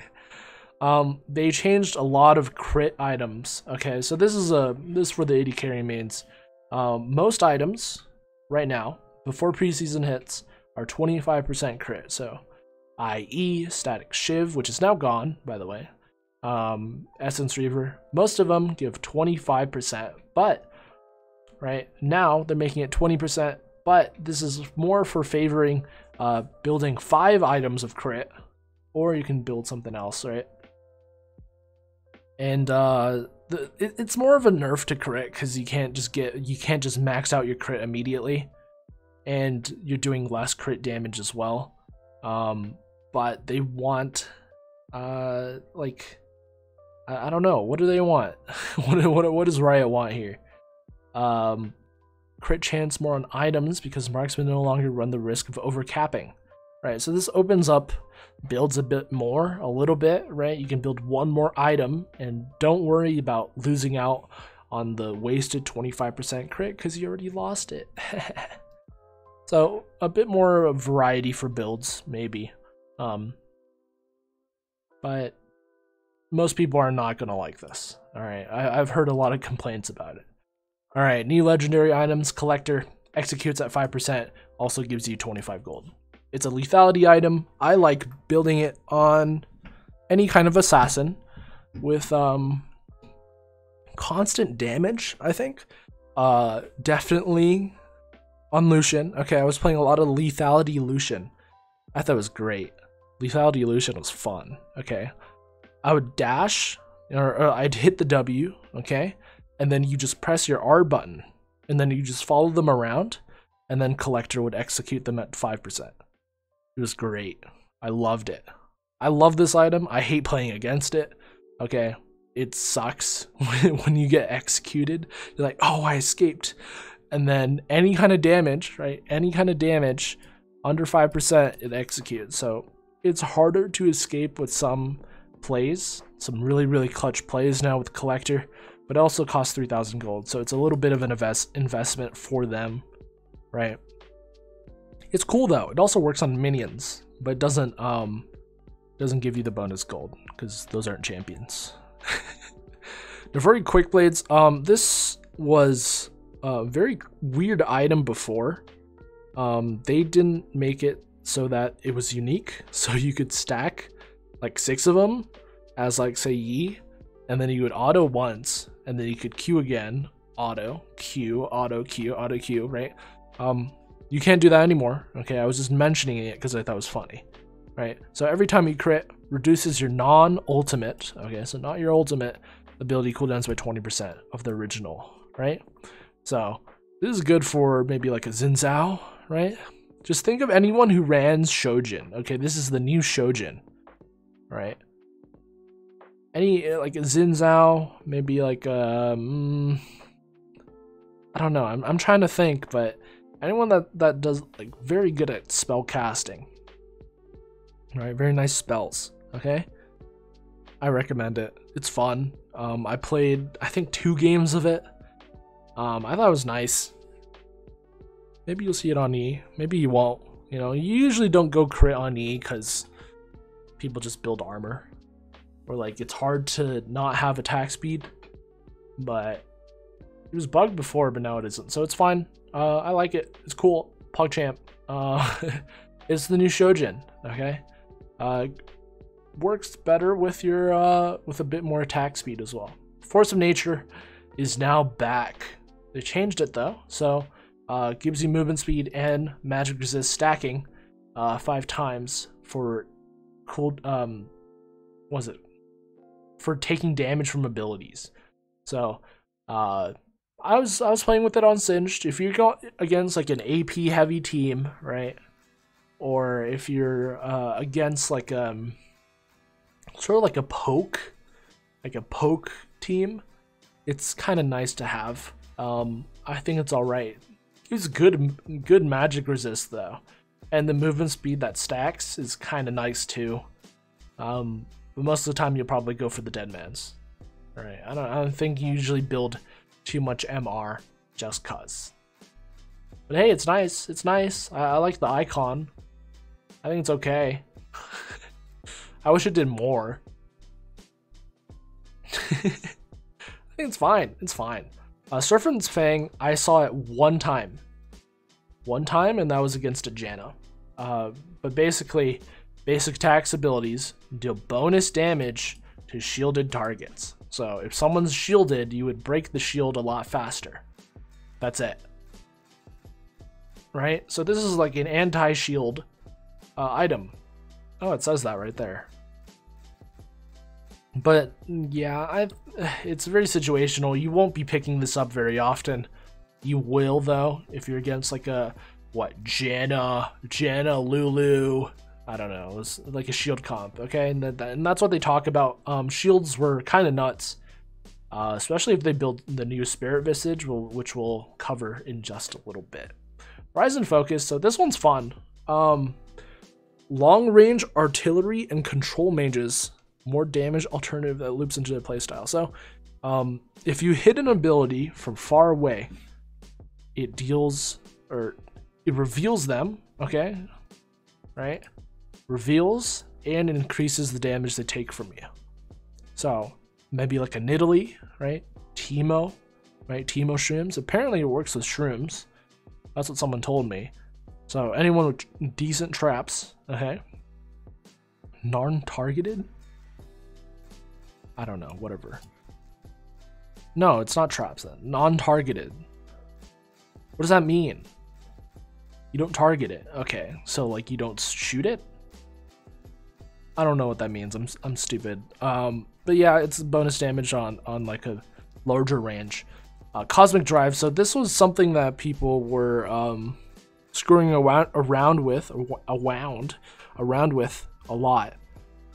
um, they changed a lot of crit items. Okay, so this is a this is for the AD carry mains. Um, most items right now before preseason hits are 25% crit. So, i.e., Static Shiv, which is now gone, by the way. Um, Essence Reaver, most of them give 25%, but right now they're making it 20%. But this is more for favoring uh, building five items of crit, or you can build something else, right? And uh, the, it, it's more of a nerf to crit because you can't just get you can't just max out your crit immediately and you're doing less crit damage as well. Um, but they want, uh, like, I, I don't know, what do they want? (laughs) what, what what does Riot want here? Um, crit chance more on items because marksmen no longer run the risk of overcapping. Right, so this opens up builds a bit more, a little bit, right? You can build one more item and don't worry about losing out on the wasted 25% crit because you already lost it. (laughs) So a bit more variety for builds, maybe. Um, but most people are not going to like this. All right, I, have heard a lot of complaints about it. All right, new legendary items collector executes at 5%, also gives you 25 gold. It's a lethality item. I like building it on any kind of assassin with um, constant damage, I think. Uh, definitely on Lucian. Okay, I was playing a lot of Lethality Lucian. I thought it was great. Lethality Lucian was fun. Okay. I would dash, or, or, I'd hit the W, okay? And then you just press your R button, and then you just follow them around, and then Collector would execute them at 5%. It was great. I loved it. I love this item. I hate playing against it. Okay. It sucks (laughs) when you get executed. You're like, oh, I escaped and then any kind of damage, right? Any kind of damage under 5% it executes. So it's harder to escape with some plays, some really, really clutch plays now with Collector, but also costs 3,000 gold. So it's a little bit of an invest investment for them, right? It's cool though. It also works on minions, but doesn't um doesn't give you the bonus gold because those aren't champions. (laughs) very quick blades. Um, this was a very weird item before. Um, they didn't make it so that it was unique, (laughs) so you could stack like six of them as like say Yi, and then you would auto once, and then you could Q again, auto, Q, auto, Q, auto, Q, right? Um, you can't do that anymore. Okay, I was just mentioning it because I thought it was funny, right? So every time you crit, reduces your non-ultimate, okay, so not your ultimate ability cooldowns by 20% of the original, right? So this is good for maybe like a Xin Zhao, right? Just think of anyone who ran Shojin. Okay, this is the new Shojin, right? Any like a Xin Zhao, maybe like um, I don't know. I'm I'm trying to think, but anyone that that does like very good at spell casting, right? Very nice spells. Okay, I recommend it. It's fun. Um, I played I think two games of it. Um, I thought it was nice. Maybe you'll see it on E. Maybe you won't. You know, you usually don't go crit on E because people just build armor. Or like it's hard to not have attack speed. But it was bugged before, but now it isn't. So it's fine. Uh, I like it. It's cool. PogChamp. Uh, (laughs) it's the new Shojin. Okay. Uh, works better with your uh, with a bit more attack speed as well. Force of Nature is now back they changed it though, so Uh, gives you movement speed and magic resist stacking uh, five times for cool. Um, was it for taking damage from abilities? So, uh, I was I was playing with it on Singed. If you go against like an AP heavy team, right, or if you're uh, against like um sort of like a poke, like a poke team, it's kind of nice to have. Um, I think it's all right. It's good good magic resist though, and the movement speed that stacks is kind of nice too. Um, but most of the time you'll probably go for the dead man's. All right, I don't I don't think you usually build too much MR just cuz. But hey, it's nice. It's nice. I, I like the icon. I think it's okay. (laughs) I wish it did more. (laughs) I think it's fine. It's fine. Uh, Serpent's Fang, I saw it one time. One time, and that was against a Janna. Uh, but basically, basic attacks abilities deal bonus damage to shielded targets. So if someone's shielded, you would break the shield a lot faster. That's it. Right? So this is like an anti-shield uh, item. Oh, it says that right there. But yeah, I (sighs) it's very situational. You won't be picking this up very often. You will though if you're against like a what Janna, Janna, Lulu. I don't know. It's like a shield comp, okay? And, that, and that's what they talk about. Um, shields were kind of nuts, uh, especially if they build the new Spirit Visage, which we'll cover in just a little bit. Horizon Focus. So this one's fun. Um, long range artillery and control mages more damage alternative that loops into the playstyle. So, um, if you hit an ability from far away, it deals or it reveals them, okay? Right? Reveals and increases the damage they take from you. So, maybe like a Nidalee, right? Teemo, right? Teemo shrooms. Apparently, it works with shrooms. That's what someone told me. So, anyone with decent traps, okay? Narn targeted? I don't know, whatever. No, it's not traps then. Non-targeted. What does that mean? You don't target it. Okay, so like you don't shoot it? I don't know what that means. I'm I'm stupid. Um, but yeah, it's bonus damage on on like a larger range. Uh, Cosmic Drive. So this was something that people were um, screwing around around with, around, around with a lot.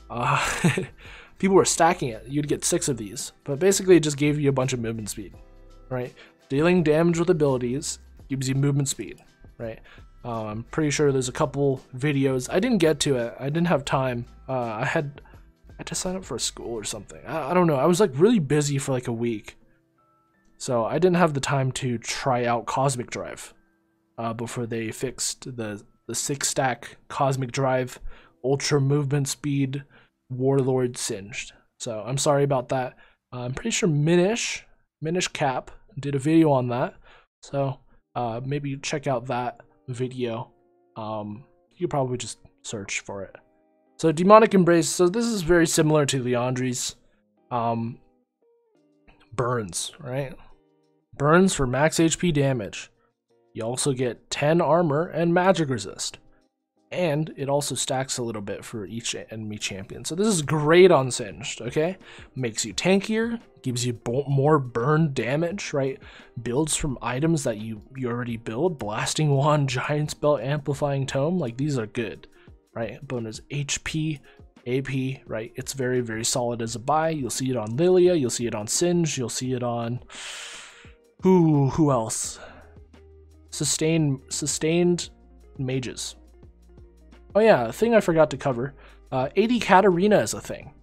Uh, (laughs) people were stacking it. You'd get six of these, but basically it just gave you a bunch of movement speed, right? Dealing damage with abilities gives you movement speed, right? Uh, I'm pretty sure there's a couple videos. I didn't get to it. I didn't have time. Uh, I had I had to sign up for a school or something. I, I don't know. I was like really busy for like a week, so I didn't have the time to try out Cosmic Drive uh, before they fixed the the six stack Cosmic Drive, Ultra Movement Speed, Warlord Singed. So I'm sorry about that. Uh, I'm pretty sure Minish, Minish Cap did a video on that. So uh, maybe check out that video. Um, you could probably just search for it. So Demonic Embrace. So this is very similar to Liandry's. Um, burns, right? Burns for max HP damage. You also get 10 armor and magic resist and it also stacks a little bit for each enemy champion. So this is great on Singed, okay? Makes you tankier, gives you more burn damage, right? Builds from items that you, you already build. Blasting Wand, Giant's Belt, Amplifying Tome, like these are good, right? Bonus HP, AP, right? It's very, very solid as a buy. You'll see it on Lilia, you'll see it on Singed, you'll see it on... Who, who else? Sustained, sustained mages, Oh yeah, a thing I forgot to cover. Uh, AD Katarina is a thing.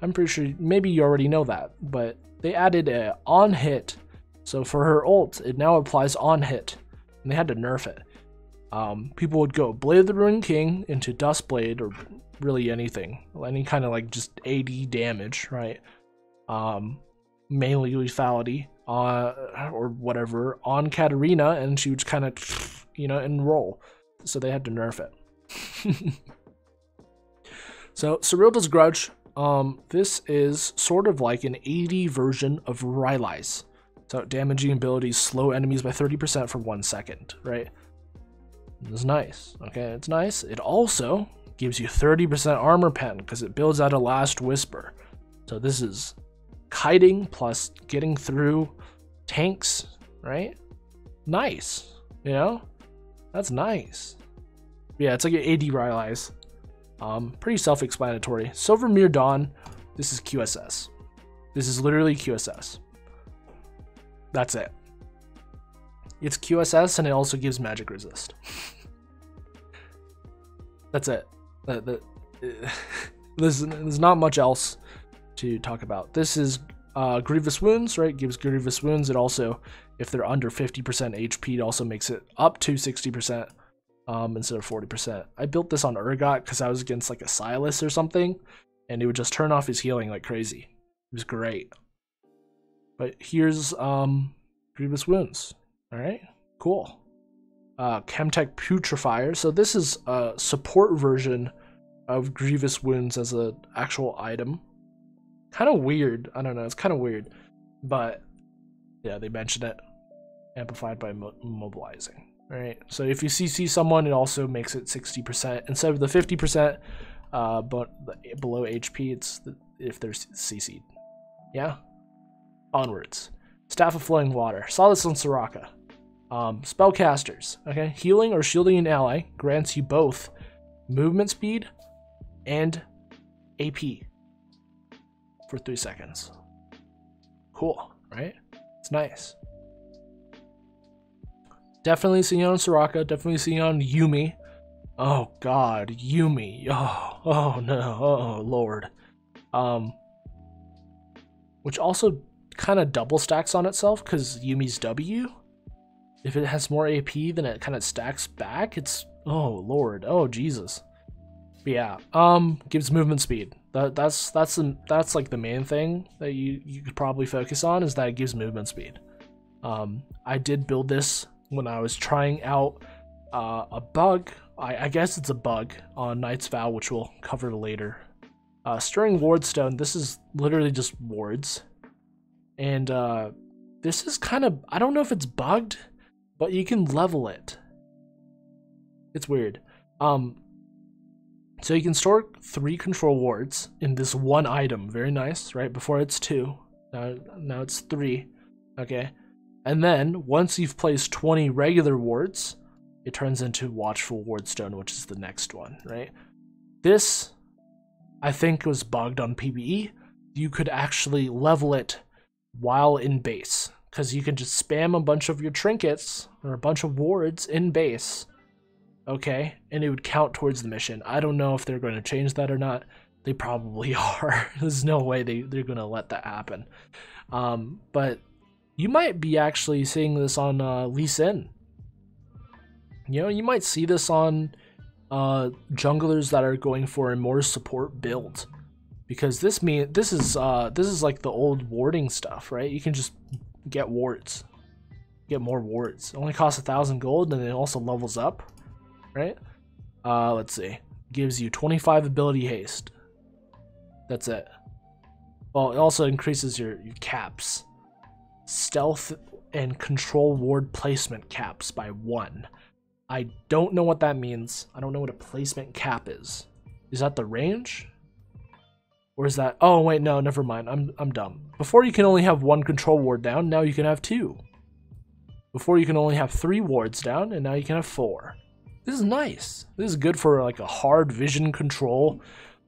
I'm pretty sure maybe you already know that, but they added a on hit. So for her ult, it now applies on hit, and they had to nerf it. Um, people would go Blade of the Ruined King into Duskblade or really anything, any kind of like just AD damage, right? Um, mainly lethality, uh, or whatever on Katarina, and she would kind of, you know, enroll. So they had to nerf it. (laughs) so, Serylda's Grudge. Um, this is sort of like an AD version of Rylai's. So damaging abilities slow enemies by 30% for one second, right? It's nice. Okay, it's nice. It also gives you 30% armor pen because it builds out a last whisper. So this is kiting plus getting through tanks, right? Nice. You know? That's nice. Yeah, it's like an AD Rylai's. Um, pretty self-explanatory. Silvermere Dawn, this is QSS. This is literally QSS. That's it. It's QSS and it also gives magic resist. (laughs) That's it. That, that, (laughs) there's, there's not much else to talk about. This is uh, Grievous Wounds, right? Gives Grievous Wounds. It also, if they're under 50% HP, it also makes it up to 60% um, instead of 40%. I built this on Urgot because I was against like a Sylas or something, and it would just turn off his healing like crazy. It was great. But here's um, Grievous Wounds. All right, cool. Uh, Chemtech Putrefier. So this is a support version of Grievous Wounds as an actual item. Kind of weird. I don't know. It's kind of weird. But yeah, they mentioned it. Amplified by mo mobilizing. Right. So if you CC someone, it also makes it 60%. Instead of the 50%, uh, but below HP, it's the, if they're CC'd. Yeah? Onwards. Staff of Flowing Water. Saw this on Soraka. Um, spellcasters. Okay? Healing or shielding an ally grants you both movement speed and AP for three seconds. Cool, right? It's nice. Definitely seeing on Soraka, definitely seeing on Yuumi. Oh god, Yuumi. Oh, oh no, oh lord. Um which also kind of double stacks on itself because Yuumi's W. If it has more AP, then it kind of stacks back. It's oh lord, oh Jesus. But yeah, um, gives movement speed. That that's that's the, that's like the main thing that you you could probably focus on is that it gives movement speed. Um, I did build this when I was trying out uh, a bug. I, I guess it's a bug on Knight's Vow, which we'll cover later. Uh, Stirring Wardstone. This is literally just wards, and uh, this is kind of I don't know if it's bugged, but you can level it. It's weird. Um, so you can store three control wards in this one item. Very nice, right? Before it's two. Now, now it's three. Okay. And then once you've placed 20 regular wards, it turns into Watchful Wardstone, which is the next one, right? This, I think, was bugged on PBE. You could actually level it while in base, because you can just spam a bunch of your trinkets or a bunch of wards in base okay, and it would count towards the mission. I don't know if they're going to change that or not. They probably (laughs) are. There's no way they, they're going to let that happen. Um, but you might be actually seeing this on uh, Lee Sin. You know, you might see this on uh, junglers that are going for a more support build. Because this mean this is uh, this is like the old warding stuff, right? You can just get wards, get more wards. It only costs a thousand gold, and it also levels up right? Uh, let's see. Gives you 25 ability haste. That's it. Well, it also increases your, your caps. Stealth and control ward placement caps by one. I don't know what that means. I don't know what a placement cap is. Is that the range? Or is that... Oh, wait, no, never mind. I'm, I'm dumb. Before you can only have one control ward down, now you can have two. Before you can only have three wards down, and now you can have four. This is nice. This is good for like a hard vision control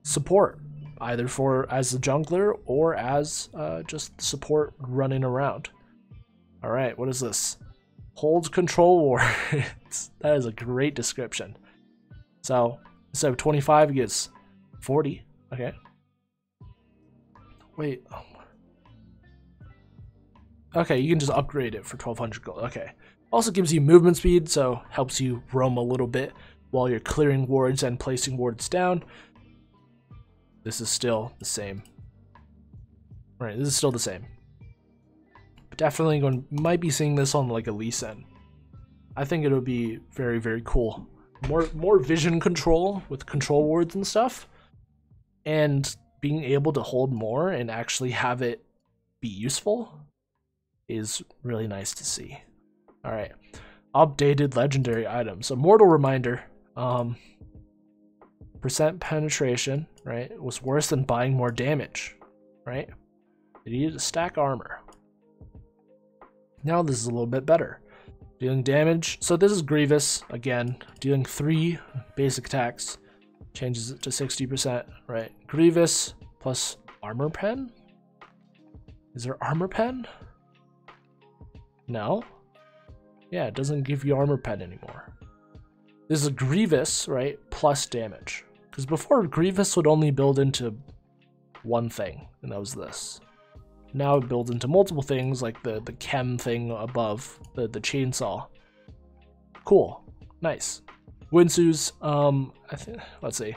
support, either for as a jungler or as uh, just support running around. All right, what is this? Holds control war. (laughs) that is a great description. So instead of 25, it gets 40. Okay. Wait. Oh. Okay, you can just upgrade it for 1200 gold. Okay. Also gives you movement speed, so helps you roam a little bit while you're clearing wards and placing wards down. This is still the same. Right, this is still the same. Definitely going might be seeing this on like a Lee Sin. I think it'll be very, very cool. More more vision control with control wards and stuff. And being able to hold more and actually have it be useful is really nice to see. All right, updated legendary items. A mortal reminder. Um, percent penetration, right, was worse than buying more damage, right? You needed to stack armor. Now this is a little bit better. Dealing damage. So this is Grievous, again, dealing three basic attacks. Changes it to 60%, right? Grievous plus armor pen? Is there armor pen? No? Yeah, it doesn't give you armor pen anymore. This is Grievous, right? Plus damage. Because before, Grievous would only build into one thing, and that was this. Now it builds into multiple things, like the, the chem thing above, the, the chainsaw. Cool. Nice. Guinsoo's, um, I think, let's see.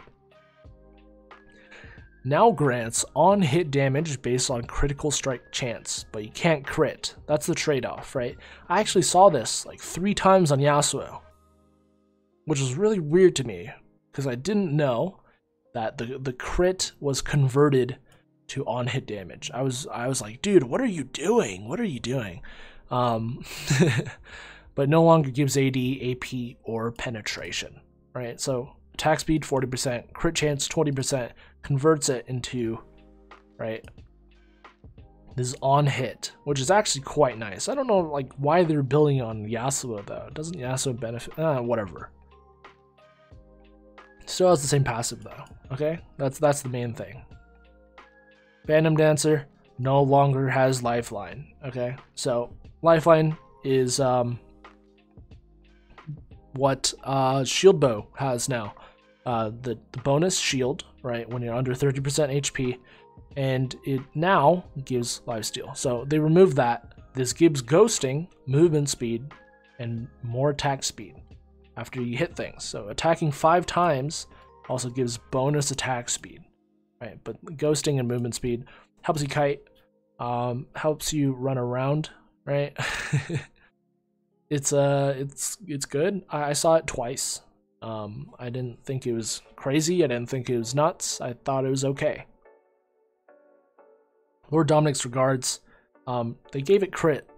Now grants on hit damage based on critical strike chance, but you can't crit. That's the trade off, right? I actually saw this like three times on Yasuo, which was really weird to me because I didn't know that the, the crit was converted to on hit damage. I was I was like, dude, what are you doing? What are you doing? Um, (laughs) but no longer gives AD, AP, or penetration, right? So attack speed 40%, crit chance 20%, converts it into, right? This is on hit, which is actually quite nice. I don't know like why they're building on Yasuo though. Doesn't Yasuo benefit? Uh, whatever. Still has the same passive though. Okay, that's that's the main thing. Phantom Dancer no longer has Lifeline. Okay, so Lifeline is um, what uh, Shield Bow has now. Uh, the, the bonus shield, right, when you're under 30% HP, and it now gives lifesteal. So they removed that. This gives ghosting, movement speed, and more attack speed after you hit things. So attacking five times also gives bonus attack speed, right? But ghosting and movement speed helps you kite, um, helps you run around, right? (laughs) it's uh, it's it's good. I, I saw it twice. Um, I didn't think it was crazy. I didn't think it was nuts. I thought it was okay. Lord Dominik's regards. Um, they gave it crit,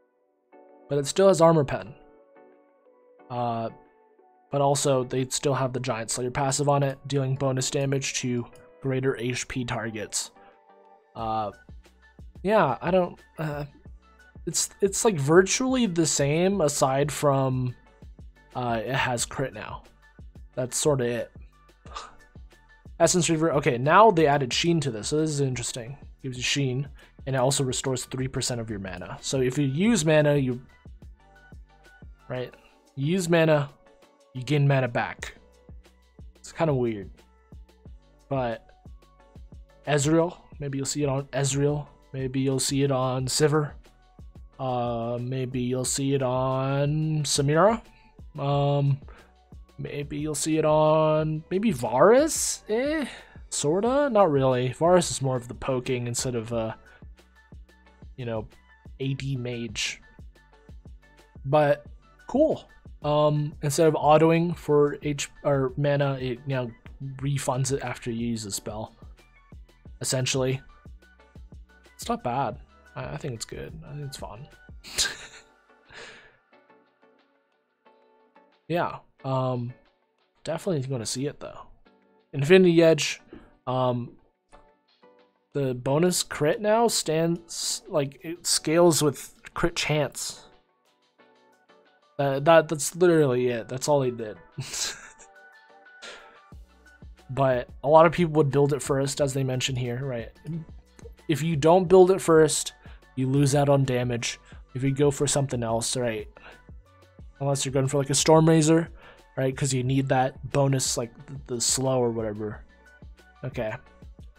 (laughs) but it still has armor pen. Uh, but also they still have the Giant Slayer passive on it, dealing bonus damage to greater HP targets. Uh, yeah, I don't. Uh, it's it's like virtually the same aside from uh, it has crit now. That's sort of it. (sighs) Essence Reaver. Okay, now they added Sheen to this, so this is interesting. Gives you Sheen, and it also restores 3% of your mana. So if you use mana, you... Right? You use mana, you gain mana back. It's kind of weird. But... Ezreal, maybe you'll see it on Ezreal. Maybe you'll see it on Sivir. Uh, maybe you'll see it on Samira. Um, maybe you'll see it on maybe Varus. Eh, sorta. Not really. Varus is more of the poking instead of uh, you know, AD mage. But cool. Um, instead of autoing for H or mana, it now refunds it after you use a spell. Essentially, it's not bad. I, I think it's good. I think it's fun. (laughs) yeah. Um, definitely going to see it though. Infinity Edge. Um, the bonus crit now stands like it scales with crit chance. Uh, that that's literally it. That's all he did. (laughs) but a lot of people would build it first, as they mentioned here, right? If you don't build it first, you lose out on damage. If you go for something else, right? Unless you're going for like a Storm Razor, right? Because you need that bonus, like the slow or whatever. Okay.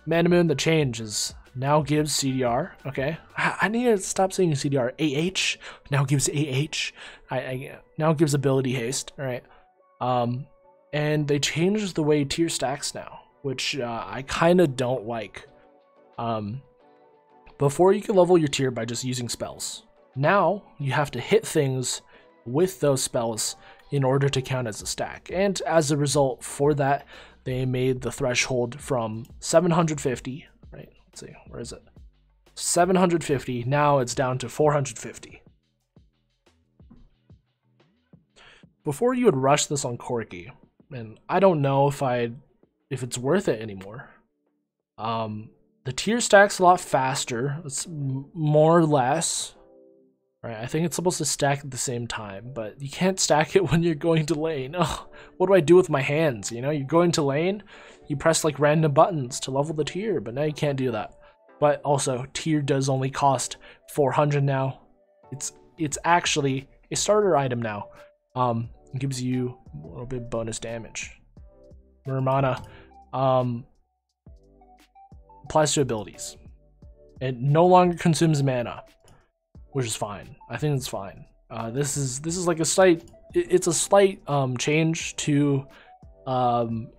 Manamune, the change is now gives CDR. Okay. I, need to stop saying CDR. AH now gives AH. I, I now gives ability haste. All right. Um, and they changed the way Tear stacks now, which uh, I kind of don't like. Um, before you could level your Tear by just using spells. Now you have to hit things with those spells in order to count as a stack. And as a result for that, they made the threshold from 750, right? Let's see, where is it? 750. Now it's down to 450. Before you would rush this on Corki, and I don't know if I if it's worth it anymore. Um, the Tear stack's a lot faster. It's more or less. Right, I think it's supposed to stack at the same time, but you can't stack it (laughs) when you're going to lane. (laughs) Oh, what do I do with my hands? You know, you're going to lane, you press like random buttons to level the Tear, but now you can't do that. But also, Tear does only cost 400 now. It's it's actually a starter item now. Um, gives you a little bit bonus damage. Muramana um, applies to abilities. It no longer consumes mana, which is fine. I think it's fine. Uh, this is this is like a slight. It's a slight um, change to um,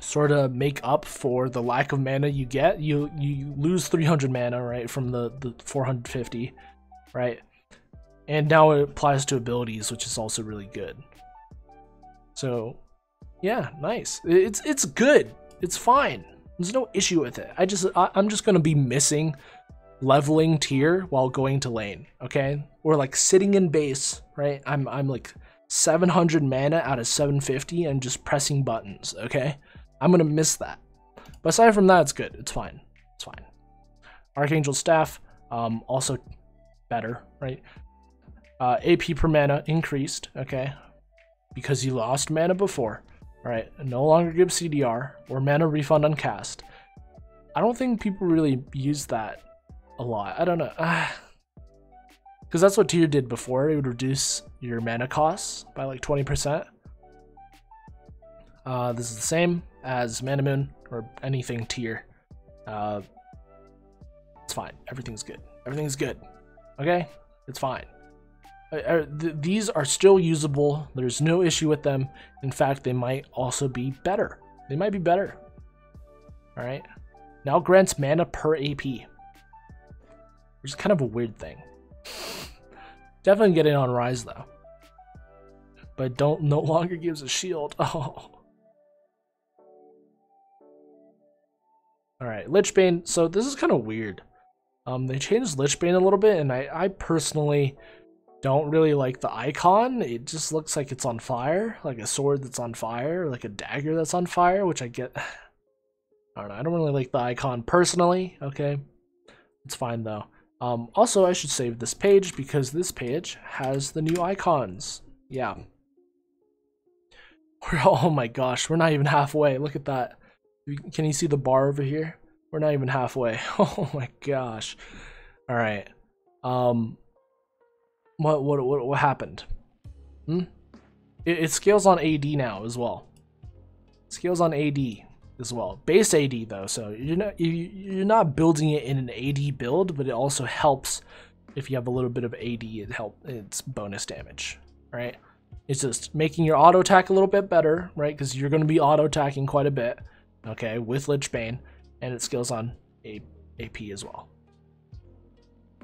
sort of make up for the lack of mana you get. You you lose 300 mana right from the the 450, right? And now it applies to abilities, which is also really good. So, yeah, nice. It's it's good. It's fine. There's no issue with it. I just I, I'm just gonna be missing leveling tier while going to lane. Okay, or like sitting in base. Right. I'm I'm like 700 mana out of 750 and just pressing buttons. Okay, I'm gonna miss that. But aside from that, it's good. It's fine. It's fine. Archangel staff, um, also better, right? Uh, AP per mana increased, okay, because you lost mana before. All right, no longer gives CDR or mana refund on cast. I don't think people really use that a lot. I don't know. (sighs) Because that's what tier did before. It would reduce your mana costs by like 20%. Uh, this is the same as Manamune or anything tier. Uh, it's fine. Everything's good. Everything's good. Okay? It's fine. Th these are still usable. There's no issue with them. In fact, they might also be better. They might be better. All right. Now grants mana per AP, which is kind of a weird thing. Definitely getting on Ryze though, but don't no (laughs) longer gives a shield. (laughs) Oh. All right, Lichbane. So this is kind of weird. Um, they changed Lichbane a little bit, and I, I personally don't really like the icon. It just looks like it's on fire, like a sword that's on fire, like a dagger that's on fire, which I get. (sighs) I don't know. I don't really like the icon personally. Okay, it's fine though. Um, also, I should save this page because this page has the new icons. Yeah. (laughs) We're, oh my gosh, we're not even halfway. Look at that. Can you see the bar over here? We're not even halfway. (laughs) Oh my gosh. All right. Um, what what what, what happened? Hmm. It, it scales on AD now as well. scales on AD as well. Base AD though, so you're not you, you're not building it in an AD build, but it also helps if you have a little bit of AD. It help it's bonus damage, right? It's just making your auto attack a little bit better, right? Because you're going to be auto attacking quite a bit, okay, with Lich Bane, and it scales on a AP as well.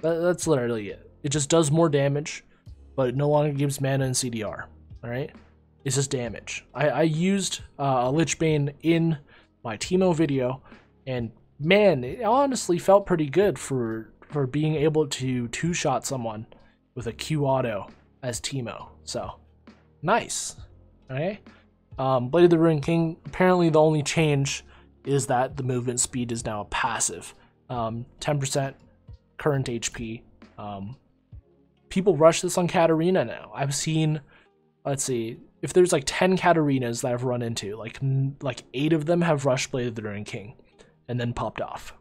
That, that's literally it. It just does more damage, but it no longer gives mana and CDR. Alright? It's just damage. I, I used uh, a Lich Bane in my Teemo video, and man, it honestly felt pretty good for for being able to two-shot someone with a Q auto as Teemo. So, nice. Okay? Um, Blade of the Ruined King, apparently the only change is that the movement speed is now passive. Um, 10% current HP, um, people rush this on Katarina now. I've seen, let's see, if there's like 10 Katarinas that I've run into, like like eight of them have rush of the Ruined King and then popped off.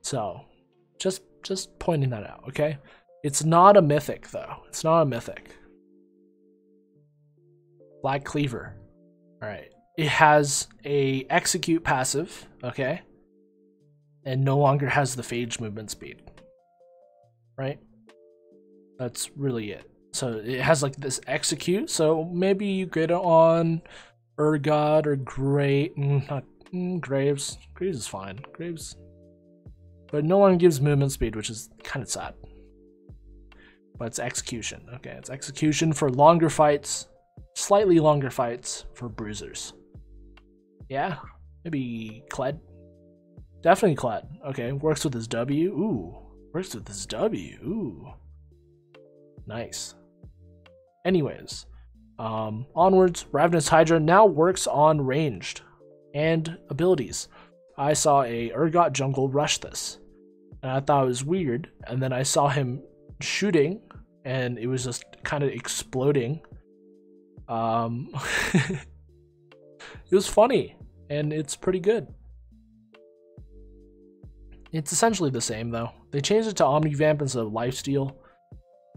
So, just just pointing that out, okay? It's not a mythic though. It's not a mythic. Black Cleaver. All right. It has a execute passive, okay? And no longer has the phage movement speed. Right? That's really it. So it has like this execute. So maybe you get on Urgot or Great. Mm, not mm, Graves. Graves is fine. Graves. But no one gives movement speed, which is kind of sad. But it's execution. Okay, it's execution for longer fights, slightly longer fights for bruisers. Yeah, maybe Kled. Definitely Kled. Okay, works with his W. Ooh, works with his W. Ooh, nice. Anyways, um, onwards, Ravenous Hydra now works on ranged and abilities. I saw a Urgot jungle rush this, and I thought it was weird. And then I saw him shooting, and it was just kind of exploding. Um, (laughs) it was funny, and it's pretty good. It's essentially the same though. They changed it to Omnivamp instead of Lifesteal,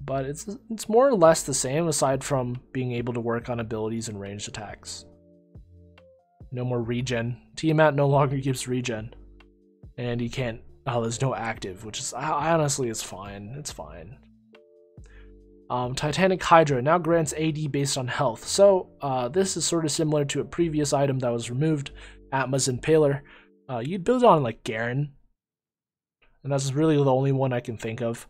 but it's it's more or less the same aside from being able to work on abilities and ranged attacks. No more regen. Tiamat no longer gives regen. And he can't oh there's no active, which is I honestly it's fine. It's fine. Um, Titanic Hydra now grants AD based on health. So uh, this is sort of similar to a previous item that was removed, Atma's Impaler. Uh, you'd build on like Garen, and that's really the only one I can think of.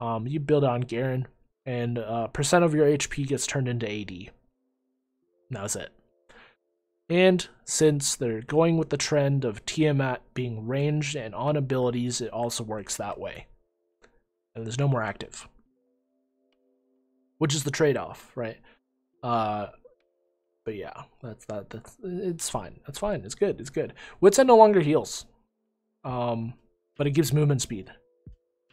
Um, you build on Garen, and uh, percent of your HP gets turned into AD. That was it. And since they're going with the trend of Tiamat being ranged and on abilities, it also works that way. And there's no more active. Which is the trade-off, right? Uh but yeah, that's that that's it's fine. That's fine. It's good. It's good. Wits End no longer heals. Um but it gives movement speed.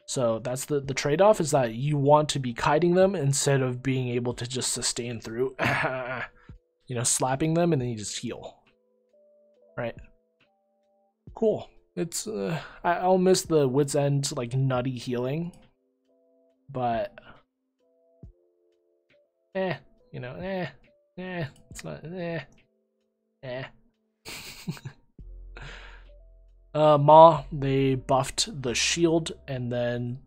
So that's the the trade-off is that you want to be kiting them instead of being able to just sustain through (laughs) you know, slapping them and then you just heal. Right? Cool. It's uh, I, I'll miss the wits end like nutty healing, but eh, you know, eh, eh, it's not eh, eh. (laughs) uh, Ma, they buffed the shield and then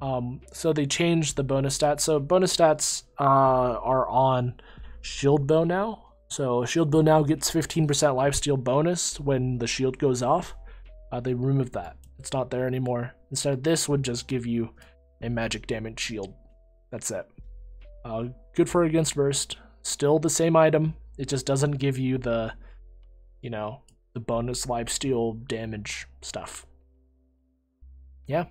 um, so they changed the bonus stats. So bonus stats uh, are on shield bow now. So shield bow now gets 15% lifesteal bonus when the shield goes off. Uh, they removed that. It's not there anymore. Instead, this would just give you a magic damage shield. That's it. Uh, good for against burst. Still the same item. It just doesn't give you the, you know, the bonus lifesteal damage stuff. Yeah.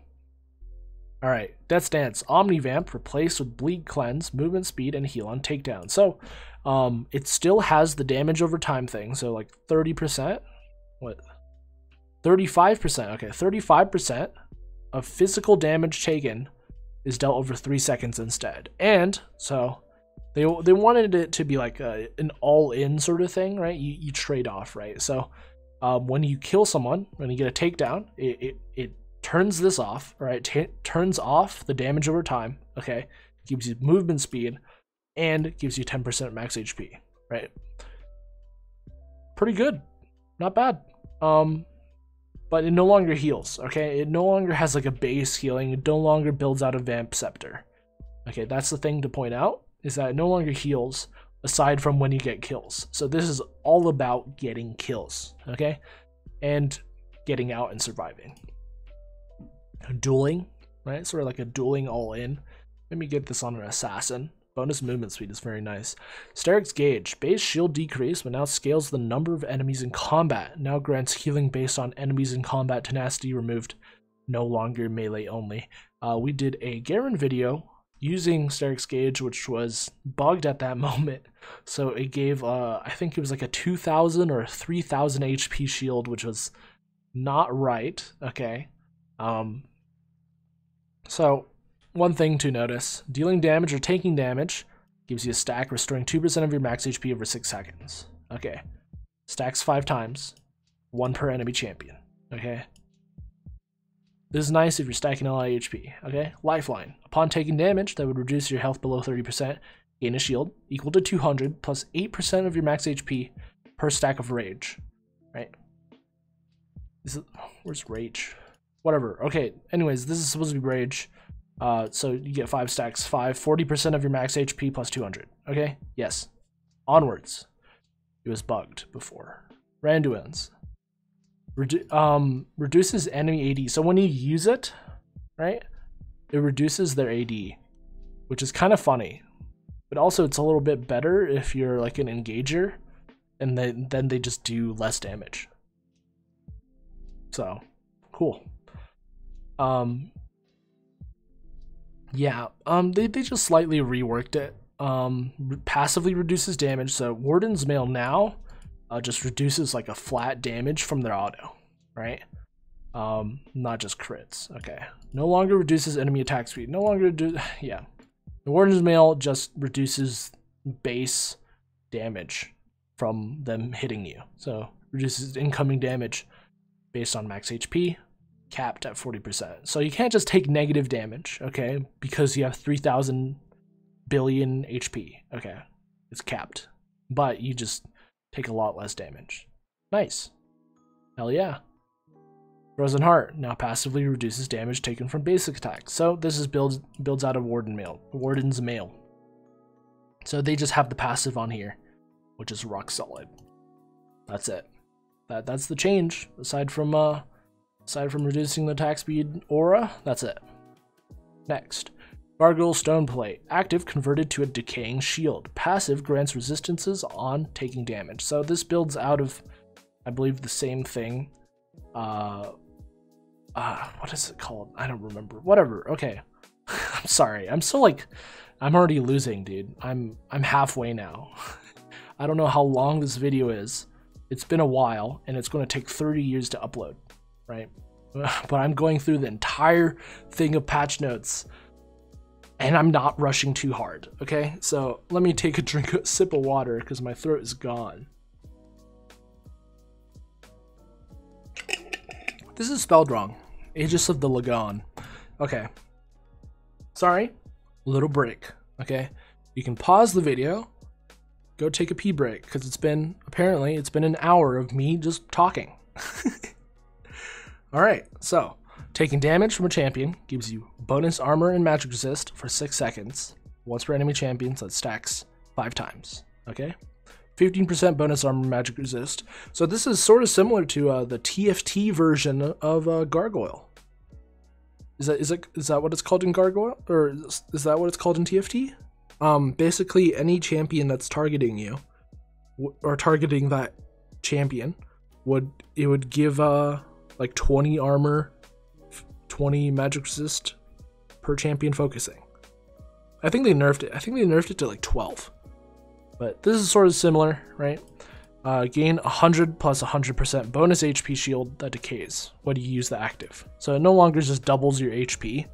Alright, Death's Dance. Omnivamp replaced with Bleed Cleanse, Movement Speed, and Heal on Takedown. So, um, it still has the damage over time thing, so like 30%? What? 35%, okay, 35% of physical damage taken is dealt over 3 seconds instead. And, so, they, they wanted it to be like a, an all-in sort of thing, right? You, you trade off, right? So, um, when you kill someone, when you get a takedown, it, it, it turns this off, right? T- turns off the damage over time, okay? Gives you movement speed and gives you 10% max HP, right? Pretty good. Not bad. Um but it no longer heals, okay? It no longer has like a base healing. It no longer builds out a vamp scepter. Okay, that's the thing to point out is that it no longer heals aside from when you get kills. So this is all about getting kills, okay? And getting out and surviving dueling, right? Sort of like a dueling all in. Let me get this on an assassin. Bonus movement speed is very nice. Sterak's Gauge. Base shield decrease, but now scales the number of enemies in combat. Now grants healing based on enemies in combat. Tenacity removed. No longer melee only. Uh, we did a Garen video using Sterak's Gauge, which was bugged at that (laughs) moment. So it gave, uh, I think it was like a 2,000 or 3,000 HP shield, which was not right. Okay. Um, so, one thing to notice dealing damage or taking damage gives you a stack restoring 2% of your max HP over 6 seconds. Okay. Stacks 5 times, 1 per enemy champion. Okay. This is nice if you're stacking a lot of HP. Okay. Lifeline. Upon taking damage, that would reduce your health below 30%. Gain a shield equal to 200 plus 8% of your max HP per stack of rage. Right. Is it, where's rage? whatever. Okay, anyways, this is supposed to be rage. Uh, so you get five stacks, five, 40% of your max HP plus 200. Okay, yes. Onwards. It was bugged before. Randuin's. Redu um, reduces enemy AD. So when you use it, right, it reduces their AD, which is kind of funny. But also it's a little bit better if you're like an engager, and then, then they just do less damage. So, cool. Um, yeah, um, they, they just slightly reworked it. Um, passively reduces damage. So Warden's Mail now uh, just reduces like a flat damage from their auto, right? Um, not just crits. Okay. No longer reduces enemy attack speed. No longer do. (sighs) Yeah. The Warden's Mail just reduces base damage from them hitting you. So reduces incoming damage based on max HP, capped at 40%. So you can't just take negative damage, okay, because you have 3,000 billion HP. Okay, it's capped. But you just take a lot less damage. Nice. Hell yeah. Frozen Heart now passively reduces damage taken from basic attacks. So this is builds builds out of Warden Mail, Warden's Mail. So they just have the passive on here, which is rock solid. That's it. That that's the change. Aside from uh aside from reducing the attack speed aura, that's it. Next. Gargoyle Stone Plate. Active converted to a decaying shield. Passive grants resistances on taking damage. So this builds out of I believe the same thing. Uh uh what is it called? I don't remember. Whatever. Okay. (laughs) I'm sorry. I'm so like I'm already losing, dude. I'm I'm halfway now. (laughs) I don't know how long this video is. It's been a while and it's going to take 30 years to upload, right? (laughs) But I'm going through the entire thing of patch notes and I'm not rushing too hard, okay? So let me take a drink, a sip of water because my throat is gone. This is spelled wrong. Aegis of the Lagon. Okay. Sorry. Little break. Okay. You can pause the video. Go take a pee break because it's been apparently it's been an hour of me just talking. (laughs) All right. So taking damage from a champion gives you bonus armor and magic resist for six seconds. Once per enemy champion, so it stacks five times. Okay. 15% bonus armor magic resist. So this is sort of similar to uh, the TFT version of uh, Gargoyle. Is that is that is that what it's called in Gargoyle, or is, is that what it's called in TFT? Um, basically, any champion that's targeting you, or targeting that champion, would it would give uh like 20 armor, 20 magic resist per champion focusing. I think they nerfed it. I think they nerfed it to like 12. But this is sort of similar, right? Uh, gain 100 plus 100% bonus HP shield that decays when you use the active. So it no longer just doubles your HP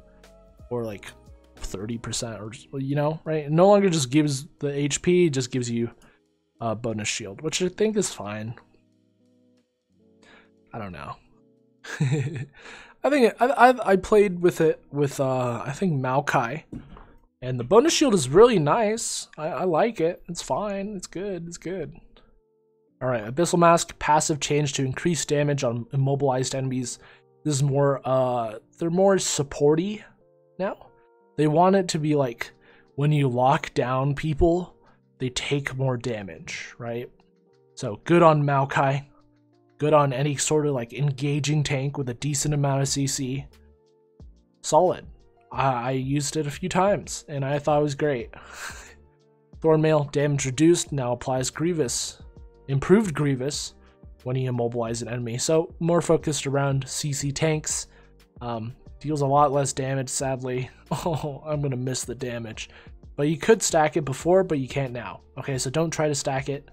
or like 30% or, you know, right? It no longer just gives the HP, just gives you a bonus shield, which I think is fine. I don't know. (laughs) I think I, I, I played with it with uh I think Maokai and the bonus shield is really nice. I, I like it. It's fine. It's good. It's good. Alright, Abyssal Mask, passive change to increase damage on immobilized enemies. This is more, uh, they're more supporty now. They want it to be like, when you lock down people, they take more damage, right? So, good on Maokai. Good on any sort of like engaging tank with a decent amount of CC. Solid. I, used it a few times, and I thought it was great. (laughs) Thornmail, damage reduced, now applies Grievous. Improved Grievous when he immobilizes an enemy, so more focused around CC tanks. Um, deals a lot less damage, sadly. (laughs) Oh, I'm gonna miss the damage. But you could stack it before, but you can't now. Okay, so don't try to stack it.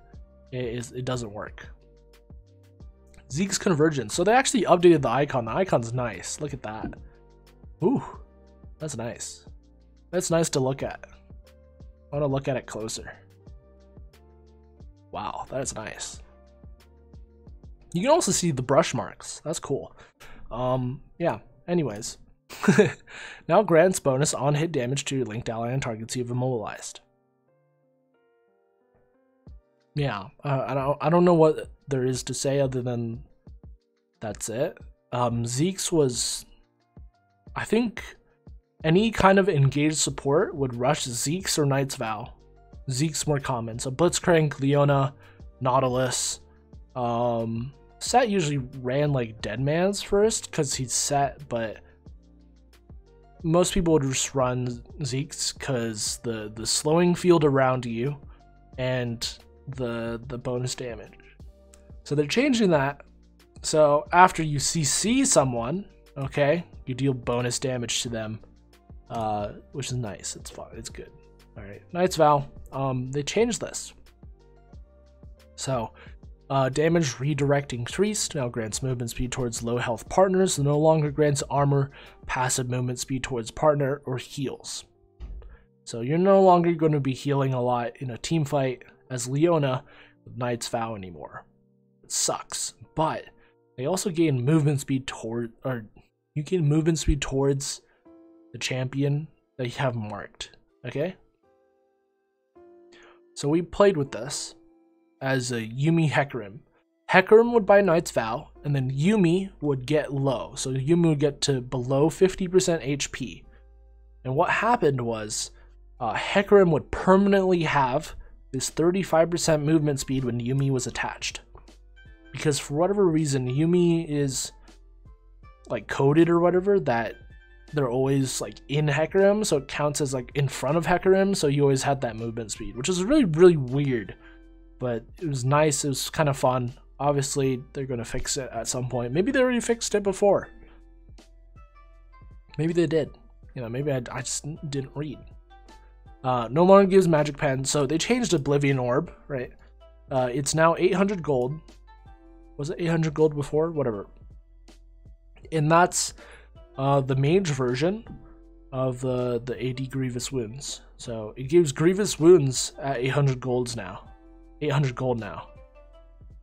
It, is, it doesn't work. Zeke's Convergence. So they actually updated the icon. The icon's nice. Look at that. Ooh. That's nice. That's nice to look at. I want to look at it closer. Wow, that's nice. You can also see the brush marks. That's cool. Um, yeah, anyways. (laughs) now grants bonus on hit damage to your linked ally and targets you've immobilized. Yeah, uh, I don't I don't know what there is to say other than that's it. Um, Zeke's was, I think, any kind of engaged support would rush Zeke's or Knight's Vow. Zeke's more common. So Blitzcrank, Leona, Nautilus. Um, Sett usually ran like Deadman's first because he's set, but most people would just run Zeke's because the the slowing field around you and the the bonus damage. So they're changing that. So after you CC someone, okay, you deal bonus damage to them, uh, which is nice. It's fun. It's good. All right, Knight's Vow. Um, they changed this. So, uh, damage redirect increased now grants movement speed towards low health partners. No longer grants armor, passive movement speed towards partner, or heals. So you're no longer going to be healing a lot in a team fight as Leona with Knight's Vow anymore. It sucks, but they also gain movement speed toward, or you gain movement speed towards the champion that you have marked. Okay. So we played with this as a Yuumi Hecarim. Hecarim would buy Knight's Vow, and then Yuumi would get low. So Yuumi would get to below 50% HP. And what happened was uh, Hecarim would permanently have this 35% movement speed when Yuumi was attached. Because for whatever reason, Yuumi is like coded or whatever that they're always like in Hecarim, so it counts as like in front of Hecarim, so you always had that movement speed, which is really, really weird. But it was nice, it was kind of fun. Obviously, they're gonna fix it at some point. Maybe they already fixed it before. Maybe they did. You know, maybe I, I just didn't read. Uh, no longer gives magic pen, so they changed Oblivion Orb, right? Uh, it's now 800 gold. Was it 800 gold before? Whatever. And that's uh, the mage version of the, the AD Grievous Wounds. So it gives Grievous Wounds at 800 golds now. 800 gold now.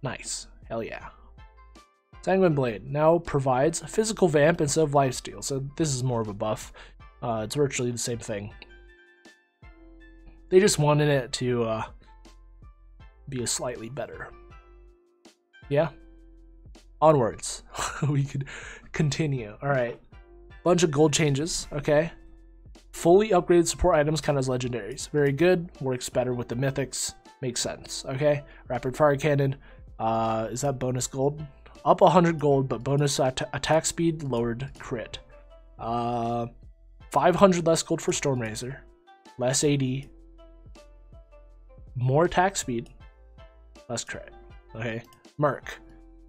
Nice. Hell yeah. Sanguine Blade now provides physical vamp instead of lifesteal, so this is more of a buff. Uh, it's virtually the same thing. They just wanted it to uh, be a slightly better. Yeah? Onwards. (laughs) we could continue. Alright. Bunch of gold changes, okay? Fully upgraded support items count as legendaries. Very good. Works better with the mythics. Makes sense, okay? Rapid fire cannon. Uh, is that bonus gold? Up 100 gold, but bonus at attack speed, lowered crit. Uh, 500 less gold for Stormrazor, Less AD, more attack speed, less crit. Okay, Merc.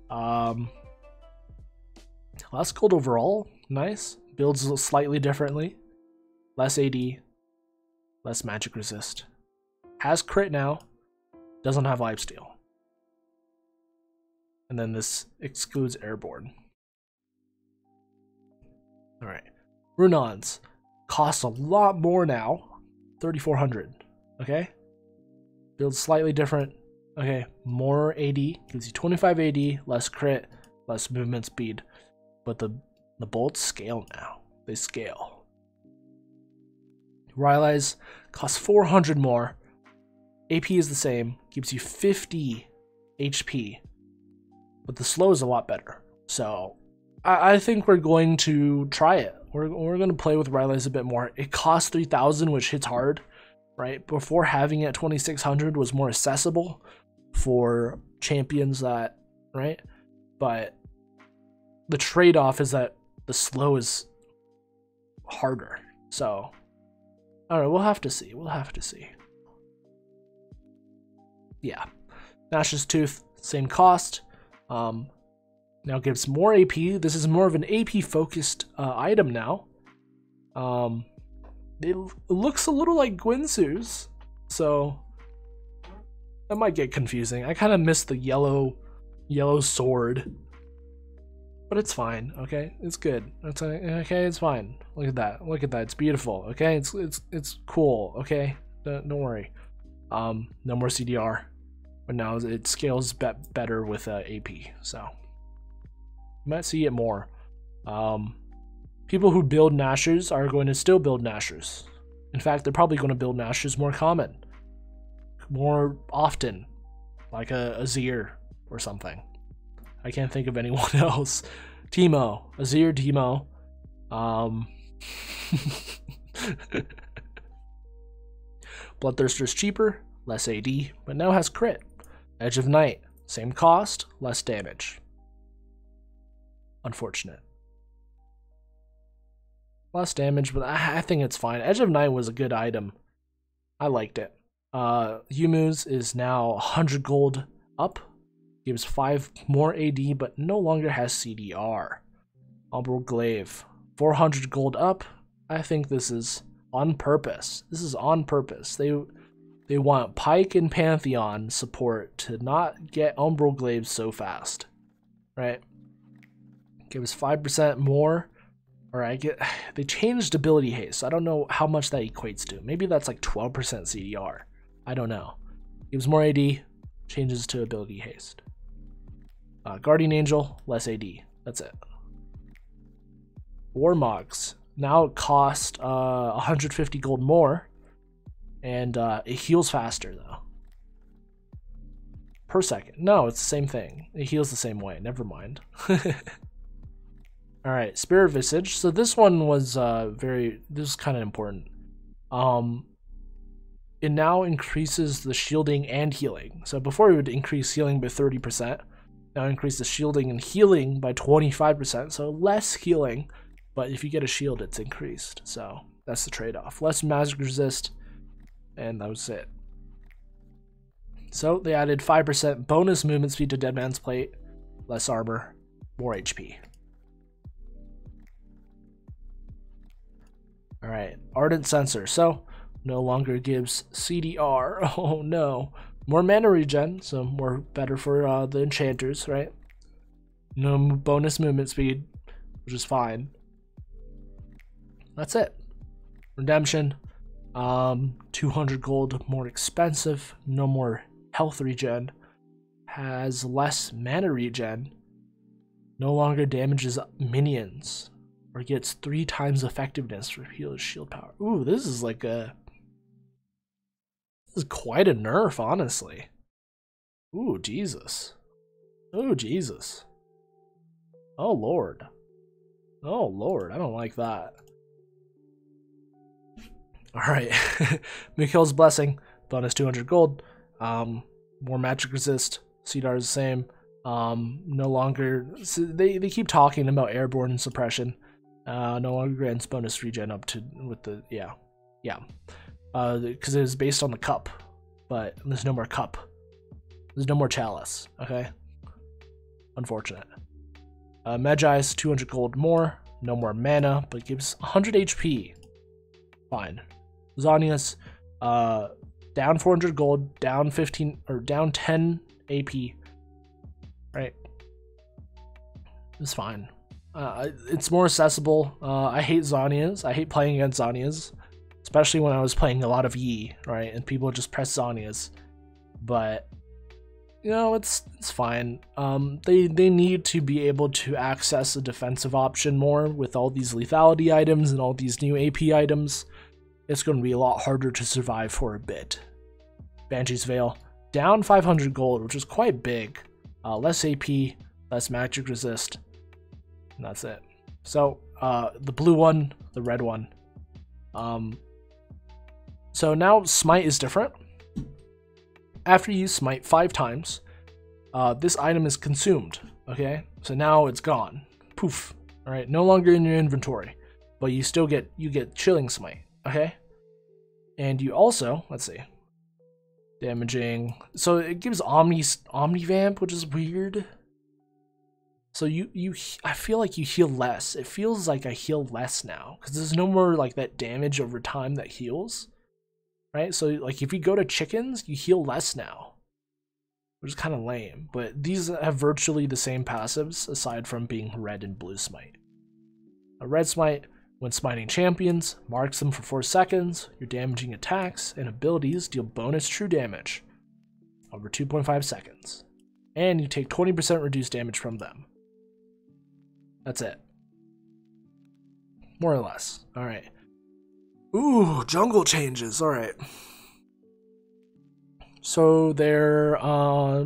Um, less gold overall, nice. Builds slightly differently, less AD, less magic resist. Has crit now, doesn't have lifesteal. And then this excludes airborne. Alright. Runaan's cost a lot more now. 3400. Okay? Builds slightly different. Okay, more AD. Gives you 25 AD, less crit, less movement speed. But the, the bolts scale now. They scale. Rylai's costs 400 more. AP is the same. Gives you 50 HP. But the slow is a lot better. So I, I think we're going to try it. We're, we're going to play with Rylai's a bit more. It costs 3000 which hits hard right? Before having it 2600 was more accessible for champions that, right? But the trade off is that the slow is harder. So, I don't know, we'll have to see. We'll have to see. Yeah. Nashor's Tooth, same cost. Um, now gives more AP. This is more of an AP focused uh, item now. Um, it looks a little like Guinsoo's, so that might get confusing. I kind of miss the yellow, yellow sword, but it's fine. Okay, it's good. It's okay. It's fine. Look at that. Look at that. It's beautiful. Okay, it's it's it's cool. Okay, don't, don't worry. Um, no more CDR, but now it scales be better with uh, AP. So you might see it more. Um, People who build Nashers are going to still build Nashers. In fact, they're probably going to build Nashers more common, more often, like a Azir or something. I can't think of anyone (laughs) else. Teemo, Azir, Teemo. Um, (laughs) Bloodthirster's cheaper, less AD, but now has crit. Edge of Night, same cost, less damage. Unfortunate less damage, but I, I think it's fine. Edge of Night was a good item. I liked it. Uh, Youmuu's is now 100 gold up. Gives 5 more AD, but no longer has CDR. Umbral Glaive, 400 gold up. I think this is on purpose. This is on purpose. They they want Pyke and Pantheon support to not get Umbral Glaives so fast. Right? Give us 5% more. All right, get (sighs) they changed ability haste. I don't know how much that equates to. Maybe that's like 12% CDR. I don't know. Gives more AD, changes to ability haste. Uh, Guardian Angel, less AD. That's it. War Warmogs. Now it costs uh, 150 gold more. And uh, it heals faster, though. Per second. No, it's the same thing. It heals the same way. Never mind. (laughs) Alright, Spirit Visage. So this one was uh, very... This is kind of important. Um, it now increases the shielding and healing. So before it would increase healing by 30%. Now increase the shielding and healing by 25%. So less healing but if you get a shield, it's increased. So that's the trade-off. Less magic resist, and that was it. So they added 5% bonus movement speed to Dead Man's Plate, less armor, more HP. Alright, Ardent Censer. So, no longer gives CDR. (laughs) Oh no. More mana regen, so more better for uh, the enchanters, right? No bonus movement speed, which is fine. That's it. Redemption. Um, 200 gold more expensive. No more health regen. Has less mana regen. No longer damages minions. Or gets three times effectiveness for healer's shield power. Ooh, this is like a... This is quite a nerf, honestly. Ooh, Jesus. Oh, Jesus. Oh, Lord. Oh, Lord, I don't like that. All right, (laughs) Mikael's Blessing, bonus 200 gold. Um, more magic resist. Cedar is the same. Um, no longer, so they, they keep talking about airborne suppression. Uh, no longer grants bonus regen up to, with the, yeah, yeah. Uh, because it was based on the cup, but there's no more cup. There's no more chalice, okay? Unfortunate. Uh, Magi's 200 gold more, no more mana, but gives 100 HP. Fine. Zhonya's uh, down 400 gold, down 15 or down 10 AP. Right. It's fine. Uh, it's more accessible. Uh, I hate Zhonya's. I hate playing against Zhonya's, especially when I was playing a lot of Yi, right? And people just press Zhonya's. But you know, it's it's fine. Um, they they need to be able to access a defensive option more with all these lethality items and all these new AP items it's going to be a lot harder to survive for a bit. Banshee's Veil, down 500 gold, which is quite big. Uh, less AP, less magic resist, and that's it. So, uh, the blue one, the red one. Um, so now Smite is different. After you Smite five times, uh, this item is consumed, okay? So now it's gone. Poof. Alright, no longer in your inventory. But you still get, you get Chilling Smite. Okay. And you also, let's see, damaging. So it gives Omni Omnivamp, which is weird. So you you I feel like you heal less. It feels like I heal less now because there's no more like that damage over time that heals. Right? So like if you go to chickens, you heal less now. Which is kind of lame, but these have virtually the same passives aside from being red and blue smite. A red smite when smiting champions, marks them for 4 seconds, your damaging attacks and abilities deal bonus true damage over 2.5 seconds. And you take 20% reduced damage from them. That's it. More or less. Alright. Ooh, jungle changes. Alright. So they're uh,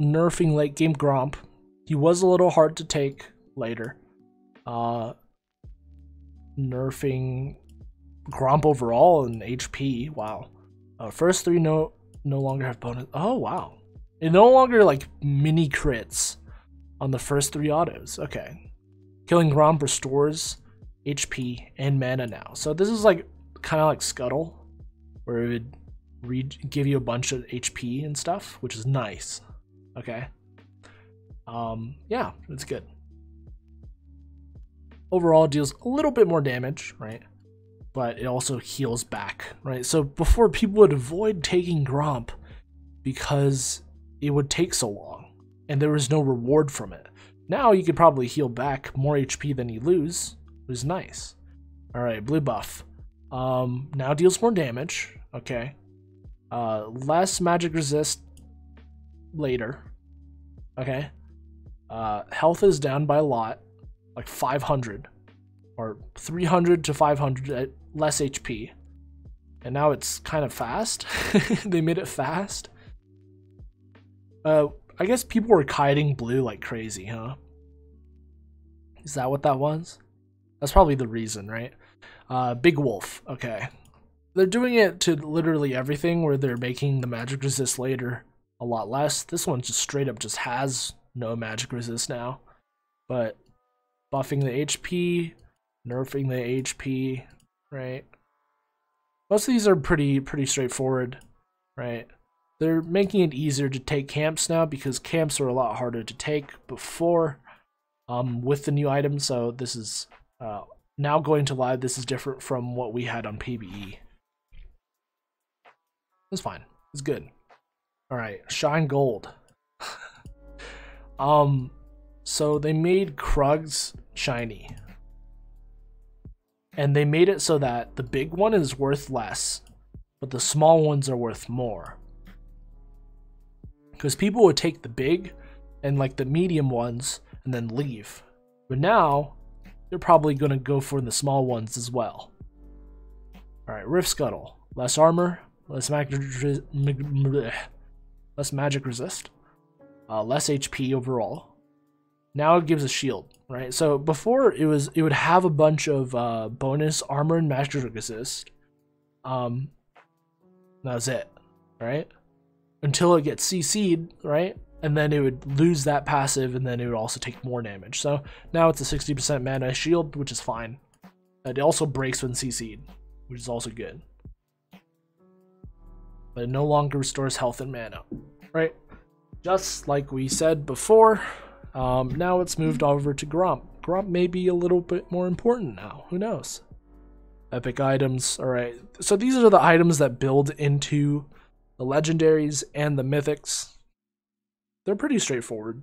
nerfing late game Gromp. He was a little hard to take later. Uh, nerfing Gromp overall and HP. Wow. Uh, first three no no longer have bonus. Oh wow. It no longer like mini crits on the first three autos. Okay. Killing Gromp restores HP and mana now. So this is like kind of like Scuttle, where it would give you a bunch of HP and stuff, which is nice. Okay. Um, yeah, it's good. Overall, deals a little bit more damage, right? But it also heals back, right? So before people would avoid taking Gromp because it would take so long and there was no reward from it. Now you could probably heal back more HP than you lose, which is nice. Alright, blue buff. Um, now deals more damage, okay. Uh, less magic resist later, okay. Uh, health is down by a lot, like 500, or 300 to 500 at less HP. And now it's kind of fast. (laughs) they made it fast. Uh, I guess people were kiting blue like crazy, huh? Is that what that was? That's probably the reason, right? Uh, Big Wolf, okay. They're doing it to literally everything where they're making the magic resist later a lot less. This one just straight up just has no magic resist now. But buffing the HP, nerfing the HP, right? Most of these are pretty pretty straightforward, right? They're making it easier to take camps now because camps are a lot harder to take before um, with the new items. So this is uh, now going to live. This is different from what we had on PBE. It's fine. It's good. All right, shine gold. (laughs) um, so they made Krugs shiny, and they made it so that the big one is worth less, but the small ones are worth more because people would take the big and like the medium ones and then leave. But now they're probably going to go for the small ones as well. All right, Rift Scuttle, less armor, less magic, less magic resist, uh, less HP overall. Now it gives a shield, right? So before it was it would have a bunch of uh, bonus armor and magic resist. Um, that was it, right? until it gets CC'd, right? And then it would lose that passive, and then it would also take more damage. So now it's a 60% mana shield, which is fine. It also breaks when CC'd, which is also good. But it no longer restores health and mana, right? Just like we said before, um, now it's moved over to Gromp. Gromp may be a little bit more important now. Who knows? Epic items. All right. So these are the items that build into the legendaries and the mythics, they're pretty straightforward,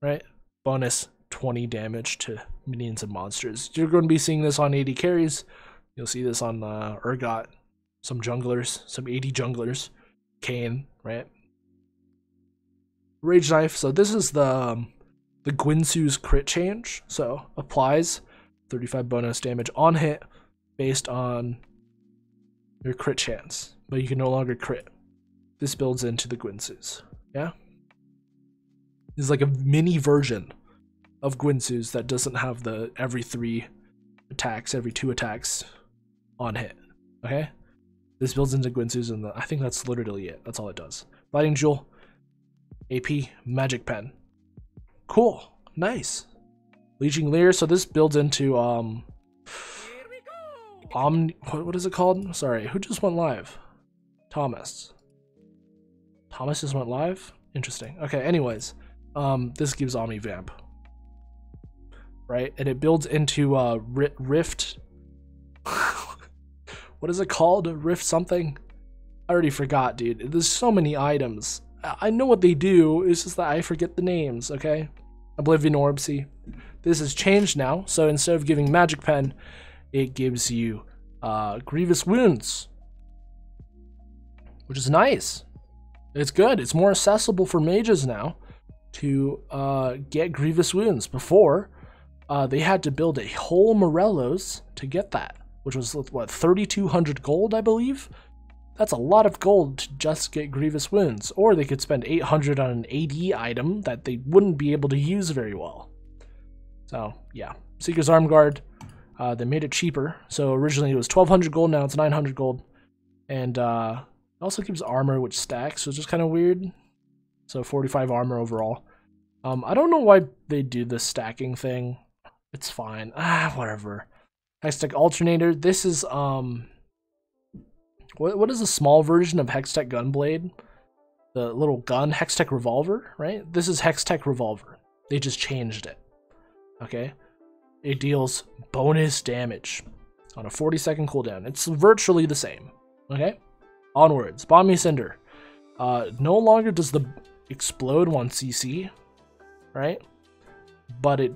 right? Bonus 20 damage to minions and monsters. You're going to be seeing this on AD carries. You'll see this on uh, Urgot, some junglers, some AD junglers, Kayn, right? Rage Knife. So this is the um, the Guinsoo's crit change. So applies 35 bonus damage on hit based on your crit chance, but you can no longer crit this builds into the Guinsoo's. Yeah? It's like a mini version of Guinsoo's that doesn't have the every three attacks, every two attacks on hit. Okay? This builds into Guinsoo's and the, I think that's literally it. That's all it does. Lighting Jewel, AP, Magic Pen. Cool. Nice. Leeching Leer, so this builds into um Omni what, what is it called? Sorry, who just went live? Thomas. Thomas just went live? Interesting. Okay, anyways. Um, this gives Omni Vamp. Right? And it builds into uh, Rift. (laughs) what is it called? Rift something? I already forgot, dude. There's so many items. I know what they do, it's just that I forget the names, okay? Oblivion Orbsy. This has changed now, so instead of giving Magic Pen, it gives you uh, Grievous Wounds. Which is nice. It's good. It's more accessible for mages now to uh, get grievous wounds. Before, uh, they had to build a whole Morelos to get that, which was what 3,200 gold, I believe. That's a lot of gold to just get grievous wounds, or they could spend 800 on an AD item that they wouldn't be able to use very well. So yeah, Seeker's Arm Guard. Uh, they made it cheaper. So originally it was 1,200 gold, now it's 900 gold, and uh, it also gives armor which stacks, which is kind of weird. So 45 armor overall. Um, I don't know why they do the stacking thing. It's fine. (sighs) Ah, whatever. Hextech Alternator. This is, um... What, what is a small version of Hextech Gunblade? The little gun, Hextech Revolver, right? This is Hextech Revolver. They just changed it. Okay? It deals bonus damage on a 40 second cooldown. It's virtually the same. Okay? Onwards. Bami's Cinder. Uh, no longer does the explode 1 CC, right? But it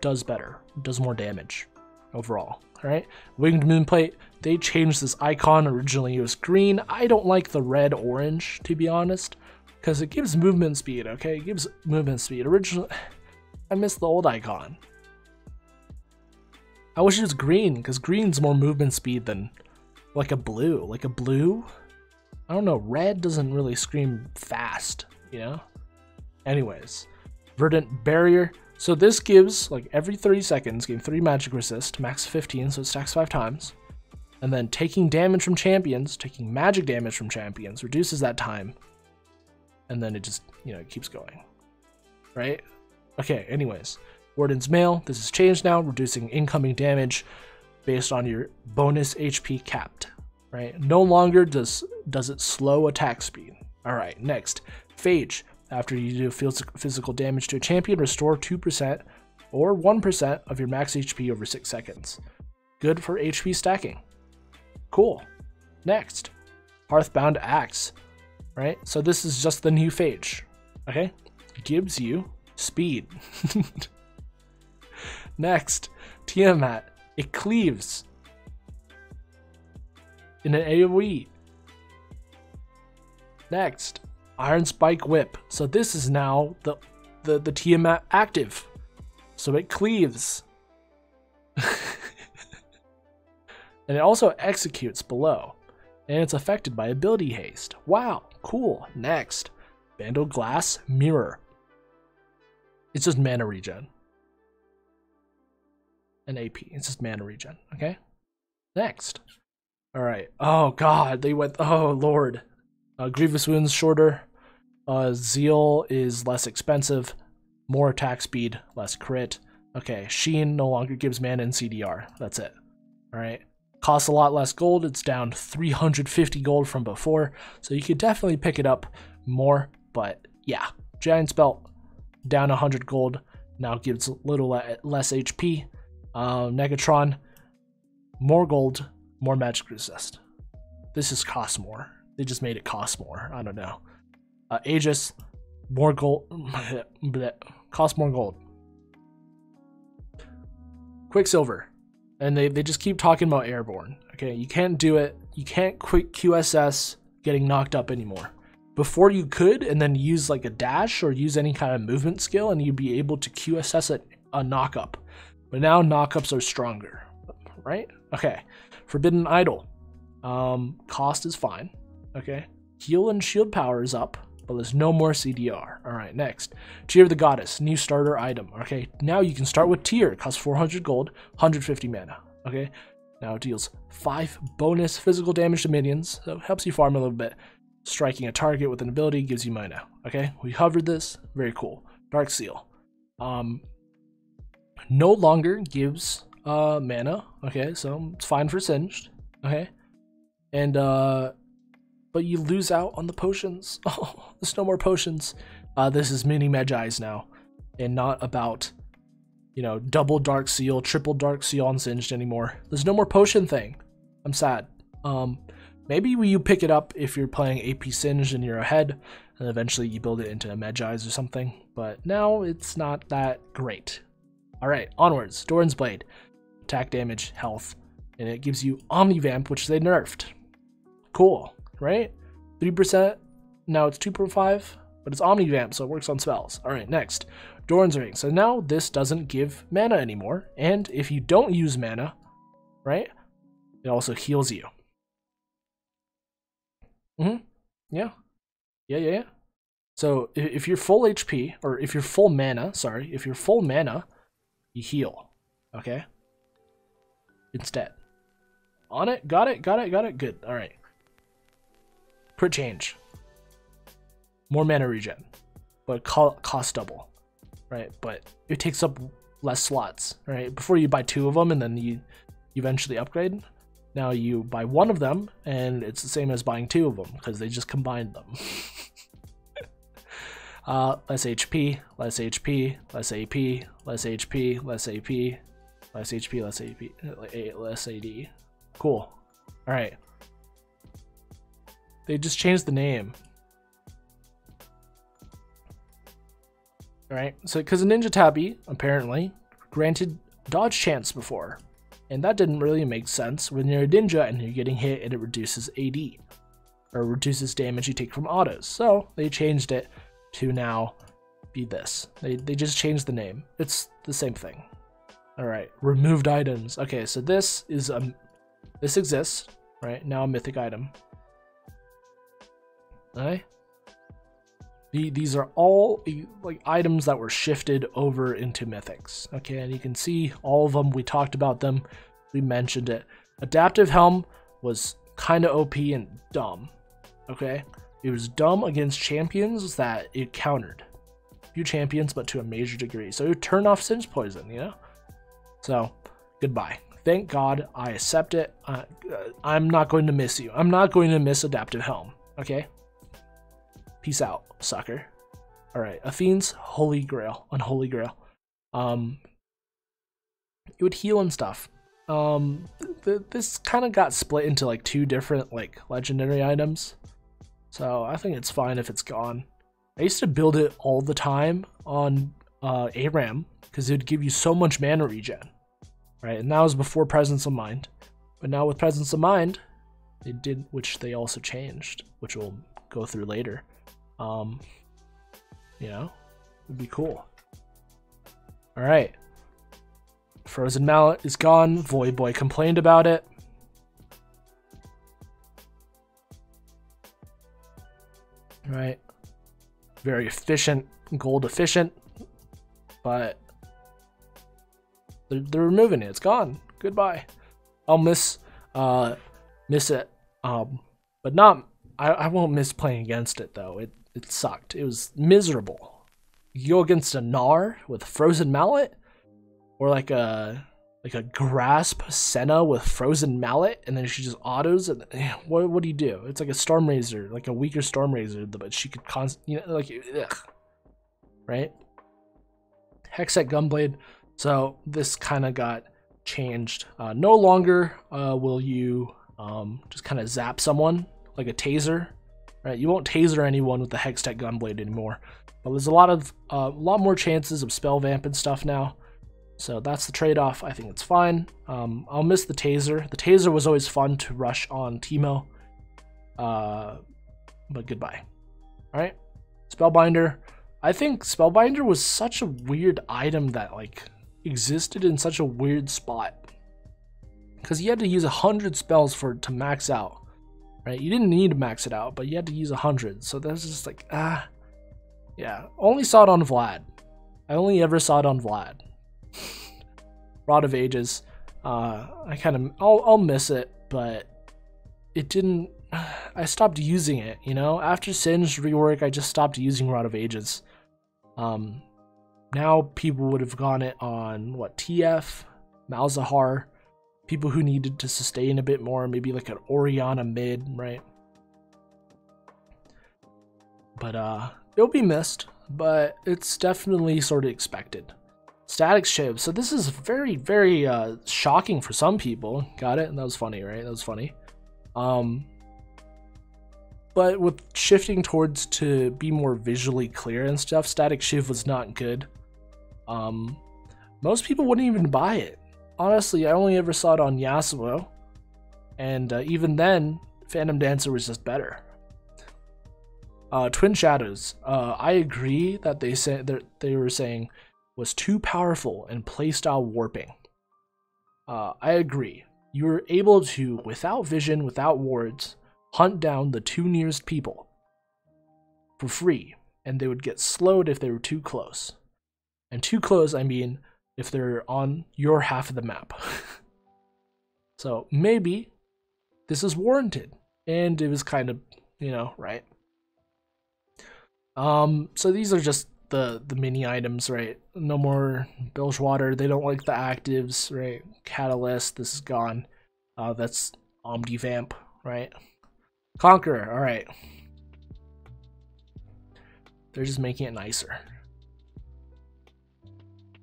does better. Does more damage overall. Alright? Winged Moonplate, they changed this icon. Originally it was green. I don't like the red orange, to be honest. Because it gives movement speed, okay? It gives movement speed. Originally, (sighs) I miss the old icon. I wish it was green, because green's more movement speed than like a blue. Like a blue? I don't know, red doesn't really scream fast, you know? Anyways, Verdant Barrier. So this gives, like, every 30 seconds, gain 3 magic resist, max 15, so it stacks 5 times. And then taking damage from champions, taking magic damage from champions, reduces that time. And then it just, you know, it keeps going. Right? Okay, anyways. Warden's Mail, this is changed now, reducing incoming damage based on your bonus HP capped. Right? No longer does does it slow attack speed. Alright, next. Phage. After you do physical damage to a champion, restore 2% or 1% of your max HP over 6 seconds. Good for HP stacking. Cool. Next. Hearthbound Axe. Right? So this is just the new Phage. Okay? Gives you speed. (laughs) Next. Tiamat. It cleaves. In an AoE. Next, Iron Spike Whip. So this is now the the, the Tiamat active. So it cleaves. (laughs) and it also executes below. And it's affected by ability haste. Wow, cool. Next, Bandleglass Mirror. It's just mana regen. An AP. It's just mana regen. Okay? Next. Alright. Oh god, they went oh lord. Uh, Grievous Wounds shorter. Uh, Zeal is less expensive. More attack speed, less crit. Okay, Sheen no longer gives mana and CDR. That's it. Alright. Costs a lot less gold. It's down 350 gold from before. So you could definitely pick it up more. But yeah, Giant's Belt down 100 gold. Now gives a little less HP. Uh, Negatron, more gold, more magic resist. This is cost more. They just made it cost more. I don't know. Uh, Aegis, more gold. (laughs) cost more gold. Quicksilver. And they, they just keep talking about airborne. Okay, you can't do it. You can't quick QSS getting knocked up anymore. Before you could, and then use like a dash or use any kind of movement skill, and you'd be able to QSS a, a knock up. But now knockups are stronger, right? Okay. Forbidden Idol. Um, cost is fine. Okay. Heal and shield power is up, but there's no more CDR. Alright, next. Tear of the Goddess, new starter item. Okay, now you can start with Tear, costs 400 gold, 150 mana. Okay, now it deals 5 bonus physical damage to minions, so helps you farm a little bit. Striking a target with an ability gives you mana. Okay, we hovered this, very cool. Dark Seal. Um, no longer gives uh, mana. Okay, so it's fine for Singed. Okay, and uh, but you lose out on the potions. (laughs) Oh, there's no more potions. Uh, this is mini Mejai's now, and not about, you know, double Dark Seal, triple Dark Seal on Singed anymore. There's no more potion thing. I'm sad. Um, maybe you pick it up if you're playing AP Singed and you're ahead, and eventually you build it into a Mejai's or something. But now it's not that great. All right, onwards. Doran's Blade, attack damage, health, and it gives you Omnivamp, which they nerfed. Cool right? 3%, now it's 2.5, but it's Omnivamp, so it works on spells. All right, next, Doran's Ring. So now this doesn't give mana anymore, and if you don't use mana, right, it also heals you. Mm-hmm. Yeah. Yeah, yeah, yeah. So if you're full HP, or if you're full mana, sorry, if you're full mana, you heal. Okay? Instead. On it? Got it? Got it? Got it? Good. Alright. Crit change. More mana regen, but cost double, right? But it takes up less slots, right? Before you buy two of them and then you eventually upgrade. Now you buy one of them and it's the same as buying two of them because they just combined them. (laughs) Uh, less HP, less HP, less AP, less HP, less AP, less HP, less AP, uh, less AD. Cool. All right. They just changed the name. All right. So because a Ninja Tabi apparently granted dodge chance before, and that didn't really make sense when you're a ninja and you're getting hit and it reduces AD or reduces damage you take from autos. So they changed it to now be this. They, they just changed the name. It's the same thing. All right, removed items. Okay, so this is a, um, this exists, right? Now a mythic item. Okay. The, these are all like items that were shifted over into mythics. Okay, and you can see all of them. We talked about them. We mentioned it. Adaptive Helm was kind of OP and dumb. Okay, it was dumb against champions that it countered. Few champions, but to a major degree. So it turned off Singed Poison, you know? So, goodbye. Thank God I accept it. Uh, I'm not going to miss you. I'm not going to miss Adaptive Helm, okay? Peace out, sucker. Alright, Athene's Holy Grail, Unholy Grail. Um, it would heal and stuff. Um, th this kind of got split into like two different like legendary items. So I think it's fine if it's gone. I used to build it all the time on uh, ARAM because it would give you so much mana regen, right? And that was before Presence of Mind. But now with Presence of Mind, they did, which they also changed, which we'll go through later. Um, you know, it'd be cool. All right. Frozen Mallet is gone. Void Boy complained about it. right? Very efficient, gold efficient, but they're, they're removing it. It's gone. Goodbye. I'll miss uh miss it. Um, but not. I, I won't miss playing against it though. It it sucked. It was miserable. You go against a Gnar with frozen mallet, or like a like a grasp Senna with frozen mallet, and then she just autos. And eh, what what do you do? It's like a Stormrazor, like a weaker Stormrazor, but she could const, you know, like ugh. right. Hextech Gunblade. So this kind of got changed. Uh, no longer uh, will you um, just kind of zap someone like a taser, right? You won't taser anyone with the Hextech Gunblade anymore. But there's a lot of a uh, lot more chances of spell vamp and stuff now. So that's the trade-off. I think it's fine. Um, I'll miss the taser. The taser was always fun to rush on Teemo. Uh, but goodbye. All right, Spellbinder. I think Spellbinder was such a weird item that like existed in such a weird spot because you had to use a hundred spells for to max out. Right? You didn't need to max it out, but you had to use a hundred. So that's just like ah, yeah. Only saw it on Vlad. I only ever saw it on Vlad. (laughs) Rod of Ages. Uh, I kind of I'll I'll miss it, but it didn't. (sighs) I stopped using it. You know, after Singed rework, I just stopped using Rod of Ages. Um, now people would have gone it on what TF, Malzahar, people who needed to sustain a bit more, maybe like an Orianna mid, right? But uh, it'll be missed, but it's definitely sort of expected. Static Shiv. So this is very, very uh, shocking for some people. Got it? And that was funny, right? That was funny. Um, but with shifting towards to be more visually clear and stuff, Static Shiv was not good. Um, most people wouldn't even buy it. Honestly, I only ever saw it on Yasuo, and uh, even then, Phantom Dancer was just better. Uh, Twin Shadows. Uh, I agree that they said that they were saying was too powerful in playstyle warping. Uh, I agree. You were able to, without vision, without wards, hunt down the two nearest people for free, and they would get slowed if they were too close. And too close, I mean if they're on your half of the map. (laughs) so maybe this is warranted, and it was kind of, you know, right. Um, so these are just the the mini items, right? No more Bilgewater. They don't like the actives, right? Catalyst. This is gone. Uh, that's Omnivamp, right? Conqueror. All right. They're just making it nicer.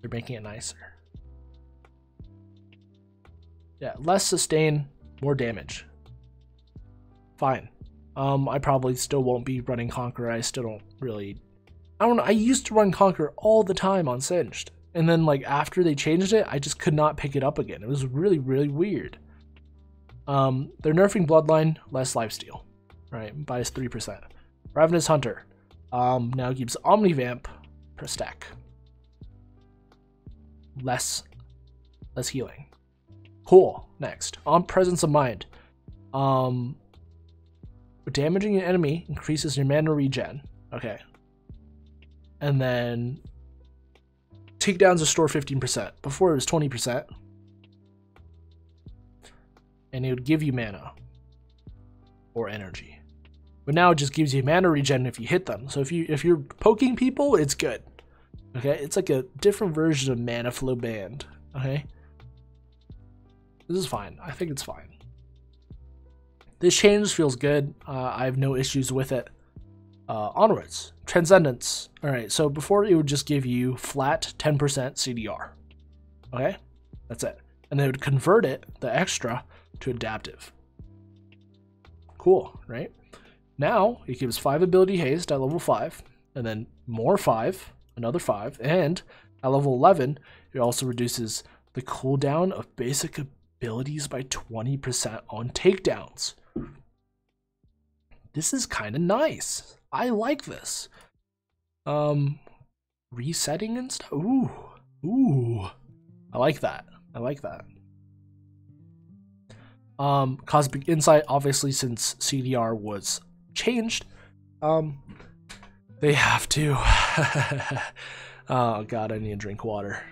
They're making it nicer. Yeah, less sustain, more damage. Fine. Um, I probably still won't be running Conquer. I still don't really. I don't know. I used to run Conquer all the time on Singed. And then, like, after they changed it, I just could not pick it up again. It was really, really weird. Um, they're nerfing Bloodline, less lifesteal, right? By 3%. Ravenous Hunter um, now gives Omnivamp per stack. Less, less healing. Cool. Next, on Presence of Mind. Um, damaging an enemy increases your mana regen. Okay. And then takedowns restore 15%. Before it was 20%. And it would give you mana or energy. But now it just gives you mana regen if you hit them. So if you if you're poking people, it's good. Okay, it's like a different version of mana flow band. Okay. This is fine. I think it's fine. This change feels good. Uh, I have no issues with it. Uh, onwards, Transcendence. All right, so before it would just give you flat 10% CDR. Okay, that's it. And they would convert it, the extra, to adaptive. Cool, right? Now it gives 5 ability haste at level 5, and then more 5, another 5, and at level 11, it also reduces the cooldown of basic abilities by 20% on takedowns. This is kind of nice. I like this. Um, resetting and stuff. Ooh, ooh. I like that. I like that. Um, Cosmic Insight, obviously, since CDR was changed, um, they have to. (laughs) oh god, I need to drink water.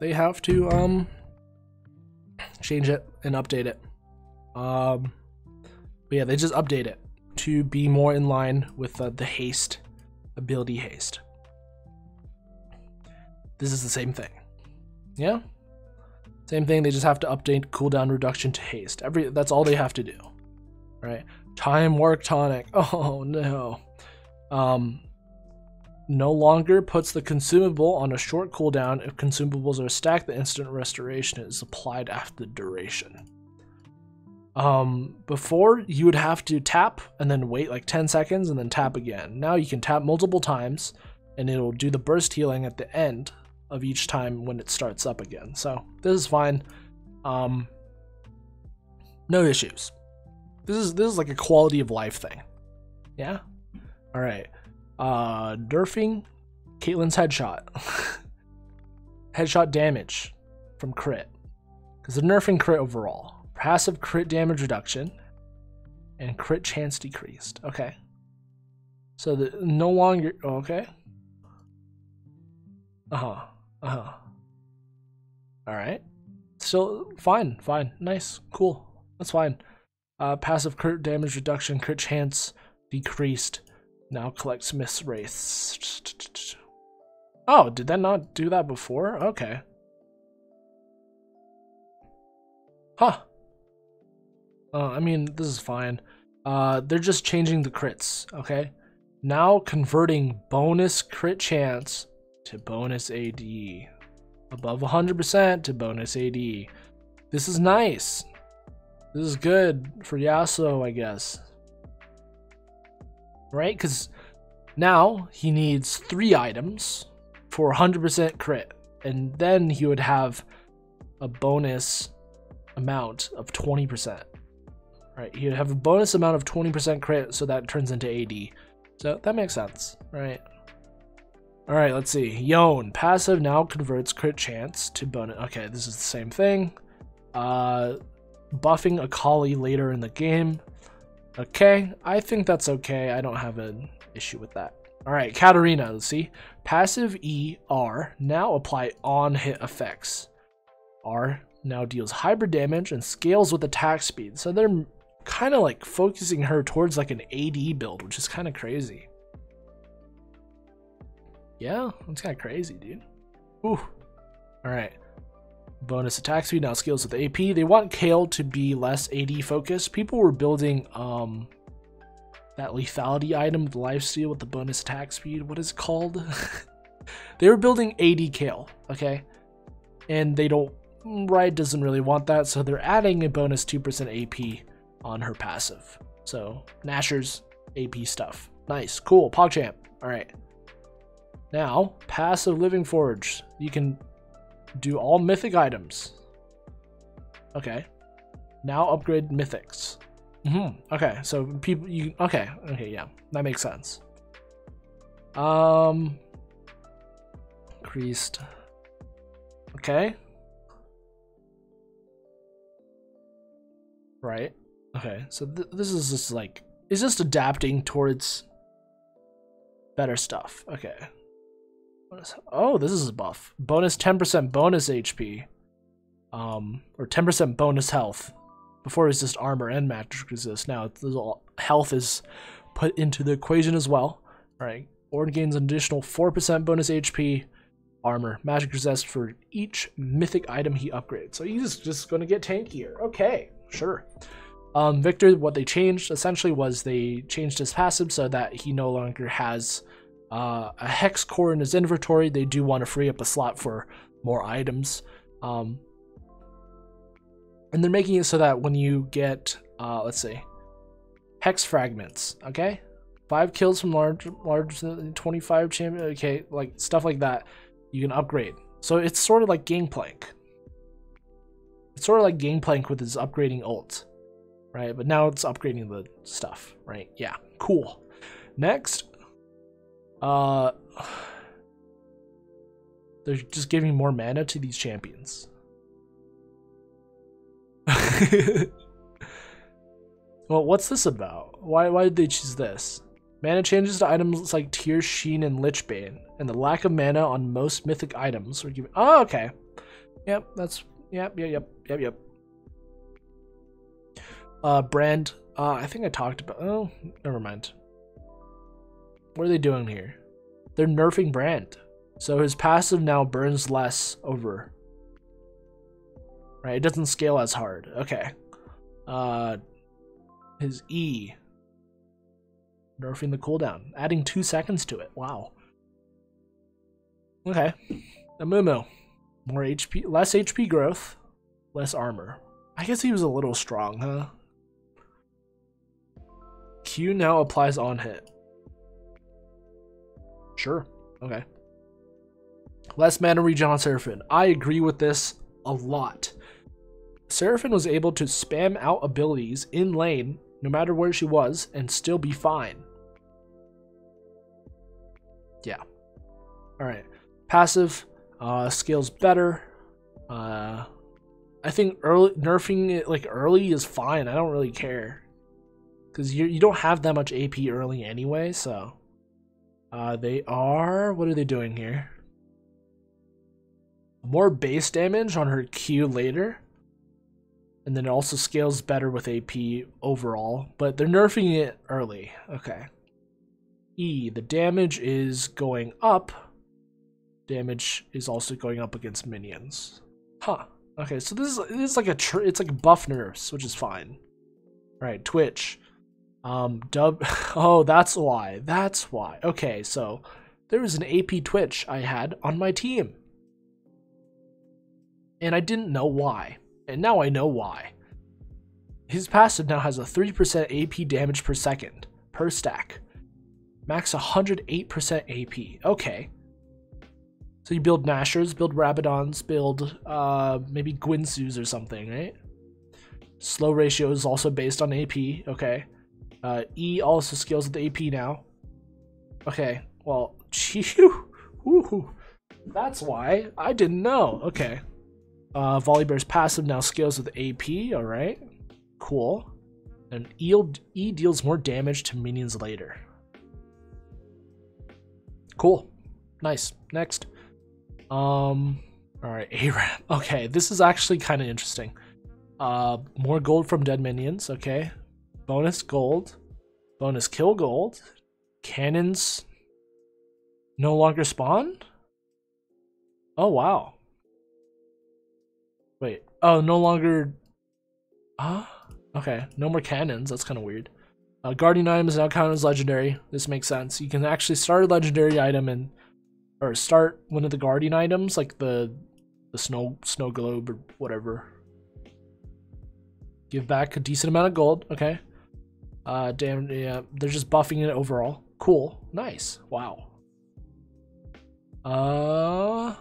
They have to um change it and update it. Um, but yeah, they just update it to be more in line with uh, the haste ability haste. This is the same thing. Yeah? Same thing, they just have to update cooldown reduction to haste. Every that's all they have to do. Right? Time Warp Tonic. (laughs) Oh no. Um no longer puts the consumable on a short cooldown if consumables are stacked the instant restoration is applied after the duration um, before you would have to tap and then wait like 10 seconds and then tap again now you can tap multiple times and it'll do the burst healing at the end of each time when it starts up again so this is fine um, no issues this is this is like a quality of life thing yeah all right uh, nerfing Caitlyn's headshot. (laughs) headshot damage from crit. Because they're nerfing crit overall. Passive crit damage reduction and crit chance decreased. Okay. So the no longer okay. Uh-huh. Uh-huh. Alright. Still fine, fine. Nice. Cool. That's fine. Uh passive crit damage reduction, crit chance decreased now collect Smith's Wraiths. Oh, did that not do that before? Okay. Huh. Uh, I mean, this is fine. Uh, they're just changing the crits, okay? Now converting bonus crit chance to bonus AD. Above 100% to bonus AD. This is nice. This is good for Yasuo, I guess right? Because now he needs three items for 100% crit, and then he would have a bonus amount of 20%. Right, he'd have a bonus amount of 20% crit, so that turns into AD. So that makes sense, right? All right, let's see. Yone, passive now converts crit chance to bonus. Okay, this is the same thing. Uh, buffing Akali later in the game Okay, I think that's okay. I don't have an issue with that. All right, Katarina, let's see. Passive E, R, now apply on hit effects. R now deals hybrid damage and scales with attack speed. So they're kind of like focusing her towards like an AD build, which is kind of crazy. Yeah, that's kind of crazy, dude. Ooh. All right. Bonus attack speed now skills with AP. They want Kayle to be less AD focused. People were building um that lethality item, the life steal with the bonus attack speed. What is it called? (laughs) they were building AD Kayle, okay? And they don't Riot doesn't really want that, so they're adding a bonus 2% AP on her passive. So Nashor's AP stuff. Nice, cool, PogChamp. Alright. Now, passive Living Forge. You can do all mythic items. Okay. Now upgrade mythics. Mm hmm Okay, so people you okay, okay, yeah. That makes sense. Um increased. Okay. Right. Okay. So th this is just like it's just adapting towards better stuff. Okay. Oh, this is a buff. Bonus 10% bonus HP. Um, or 10% bonus health. Before it was just armor and magic resist. Now health is put into the equation as well. All right. Ornn gains an additional 4% bonus HP, armor, magic resist for each mythic item he upgrades. So he's just going to get tankier. Okay, sure. Um, Viktor, what they changed essentially was they changed his passive so that he no longer has uh, a hex core in his inventory. They do want to free up a slot for more items. Um, and they're making it so that when you get, uh, let's see, hex fragments, okay? Five kills from large, large 25 champion, okay, like stuff like that, you can upgrade. So it's sort of like Gangplank. It's sort of like Gangplank with his upgrading ult, right? But now it's upgrading the stuff, right? Yeah, cool. Next, uh, they're just giving more mana to these champions. (laughs) well, what's this about? Why why did they choose this? Mana changes to items like Tear, Sheen, and Lichbane, and the lack of mana on most mythic items are given. Oh, okay. Yep, that's yep, yep, yep, yep, yep. Uh, brand. Uh, I think I talked about. Oh, never mind. What are they doing here? They're nerfing Brand. So his passive now burns less over. Right, it doesn't scale as hard. Okay. Uh, his E. Nerfing the cooldown. Adding two seconds to it. Wow. Okay. Amumu. More HP, less HP growth, less armor. I guess he was a little strong, huh? Q now applies on hit. Sure. Okay. Less mana regen on Seraphine. I agree with this a lot. Seraphine was able to spam out abilities in lane, no matter where she was, and still be fine. Yeah. Alright. Passive, uh, scales better. Uh, I think early nerfing it like early is fine. I don't really care. Because you, you don't have that much AP early anyway, so. Uh, they are. What are they doing here? More base damage on her Q later. And then it also scales better with AP overall. But they're nerfing it early. Okay. E. The damage is going up. Damage is also going up against minions. Huh. Okay, so this is, this is like a it's like buff nerfs, which is fine. All right, Twitch. Um, dub. (laughs) Oh, that's why. That's why. Okay, so there was an AP Twitch I had on my team. And I didn't know why. And now I know why. His passive now has a 3% AP damage per second, per stack. Max 108% AP. Okay. So you build Nashors, build Rabadons, build uh, maybe Guinsoo's or something, right? Slow ratio is also based on AP. Okay. Uh, e also scales with the AP now. Okay, well. (laughs) That's why. I didn't know. Okay. Uh, Volibear's passive now scales with AP, alright. Cool. And e, e deals more damage to minions later. Cool. Nice. Next. Um, alright, (laughs) ARAM. Okay, this is actually kind of interesting. Uh, more gold from dead minions, okay bonus gold, bonus kill gold, cannons no longer spawn? Oh wow. Wait. Oh, no longer. Huh? Okay. No more cannons. That's kind of weird. Uh, guardian item is now counted as legendary. This makes sense. You can actually start a legendary item and or start one of the guardian items, like the the snow snow globe or whatever. Give back a decent amount of gold. Okay. Uh, damn. Yeah, they're just buffing it overall. Cool. Nice. Wow. Uh.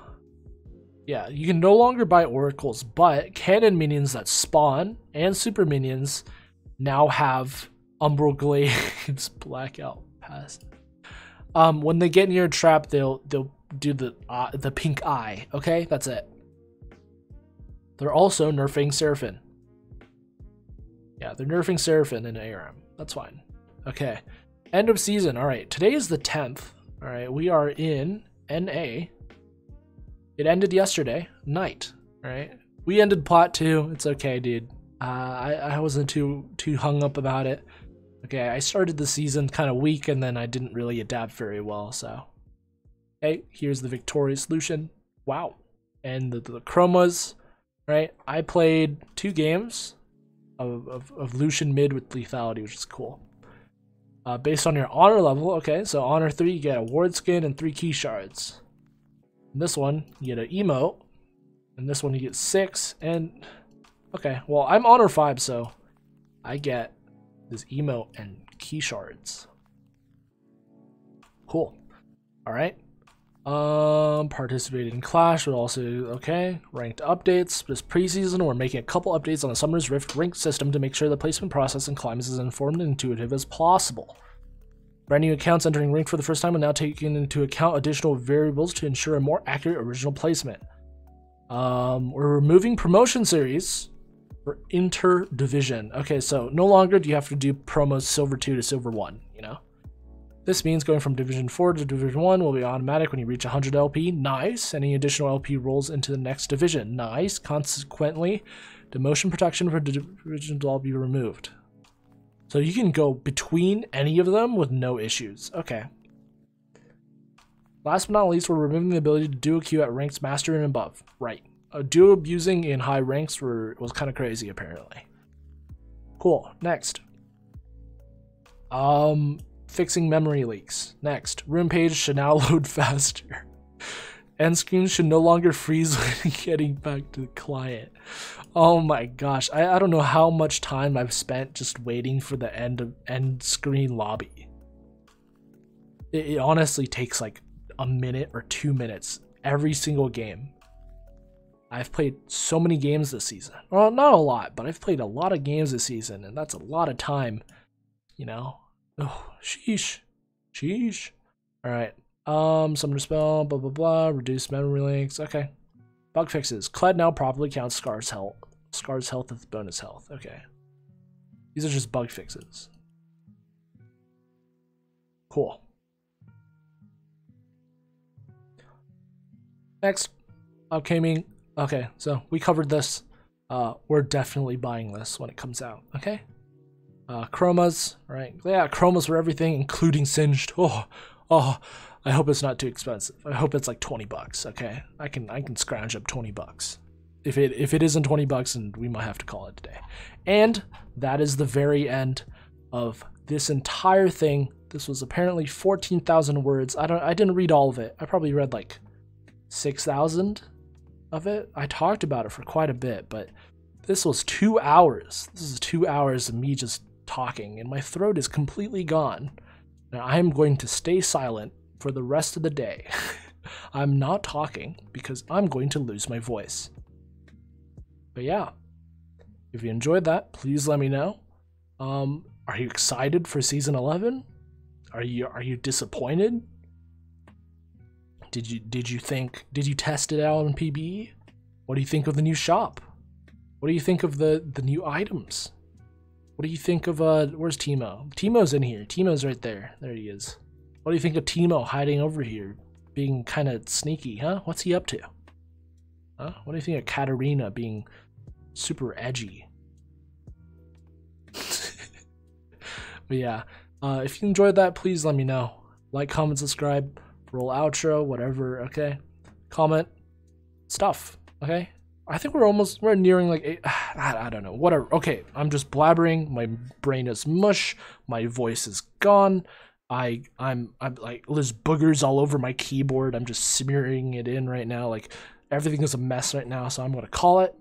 Yeah, you can no longer buy oracles, but canon minions that spawn and super minions now have Umbral Glaive's (laughs) blackout pass. Um, when they get near a trap, they'll they'll do the uh, the pink eye. Okay, that's it. They're also nerfing Seraphine. Yeah, they're nerfing Seraphine in ARAM. That's fine. Okay, end of season. All right, today is the tenth. All right, we are in NA. It ended yesterday night. All right, we ended plot two. It's okay, dude. Uh, I I wasn't too too hung up about it. Okay, I started the season kind of weak and then I didn't really adapt very well, so. Okay, here's the victorious Lucian. Wow. And the, the chromas, right? I played two games of, of, of Lucian mid with lethality, which is cool. Uh, based on your honor level, okay, so honor 3, you get a ward skin and 3 key shards. In this one, you get an emote. And this one, you get 6. And, okay, well, I'm honor 5, so I get this emote and key shards. Cool. All right. Um, participated in Clash, but also okay. Ranked updates. This preseason, we're making a couple updates on the Summoner's Rift rank system to make sure the placement process and climbs is as informed and intuitive as possible. Brand new accounts entering rank for the first time are now taking into account additional variables to ensure a more accurate original placement. Um, we're removing promotion series for inter-division. Okay, so no longer do you have to do promos silver 2 to silver 1, you know? This means going from division 4 to division 1 will be automatic when you reach 100 LP. Nice. Any additional LP rolls into the next division. Nice. Consequently, demotion protection for divisions will all be removed. So you can go between any of them with no issues. Okay. Last but not least, we're removing the ability to duo queue at ranks master and above. Right uh, duo abusing in high ranks were was kind of crazy apparently. Cool. Next. Um, fixing memory leaks. Next, rune page should now (laughs) load faster. End screens should no longer freeze (laughs) when getting back to the client. Oh my gosh, I, I don't know how much time I've spent just waiting for the end of end screen lobby. It, it honestly takes like a minute or two minutes every single game I've played so many games this season. Well, not a lot, but I've played a lot of games this season, and that's a lot of time, you know? Oh, sheesh. Sheesh. Alright. Um, summon spell, blah blah blah, reduce memory links. Okay. Bug fixes. Kled now properly counts Skaarl's health. Skaarl's health with bonus health. Okay. These are just bug fixes. Cool. Next, upcoming Okay, so we covered this. Uh, we're definitely buying this when it comes out, okay? Uh, chromas, right? Yeah, chromas for everything, including singed. Oh, oh, I hope it's not too expensive. I hope it's like 20 bucks, okay? I can I can scrounge up 20 bucks. If it if it isn't 20 bucks, and we might have to call it a day. And that is the very end of this entire thing. This was apparently 14,000 words. I don't I didn't read all of it. I probably read like 6,000 of it. I talked about it for quite a bit, but this was two hours. This is two hours of me just talking, and my throat is completely gone. Now I'm going to stay silent for the rest of the day. (laughs) I'm not talking because I'm going to lose my voice. But yeah, if you enjoyed that, please let me know. Um, are you excited for season 11? Are you are you disappointed? Did you did you think did you test it out on PBE? What do you think of the new shop? What do you think of the the new items? What do you think of uh where's Teemo? Teemo's in here. Teemo's right there. There he is. What do you think of Teemo hiding over here, being kind of sneaky, huh? What's he up to? Huh? What do you think of Katarina being super edgy? (laughs) but yeah, uh, if you enjoyed that, please let me know. Like, comment, subscribe roll outro, whatever, okay? Comment stuff, okay? I think we're almost we're nearing like eight, (sighs) I, I don't know whatever. Okay, I'm just blabbering. My brain is mush. My voice is gone. I I'm I'm like there's boogers all over my keyboard. I'm just smearing it in right now. Like everything is a mess right now. So I'm gonna call it.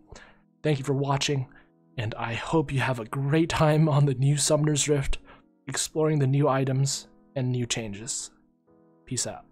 Thank you for watching, and I hope you have a great time on the new Summoner's Rift, exploring the new items and new changes. Peace out.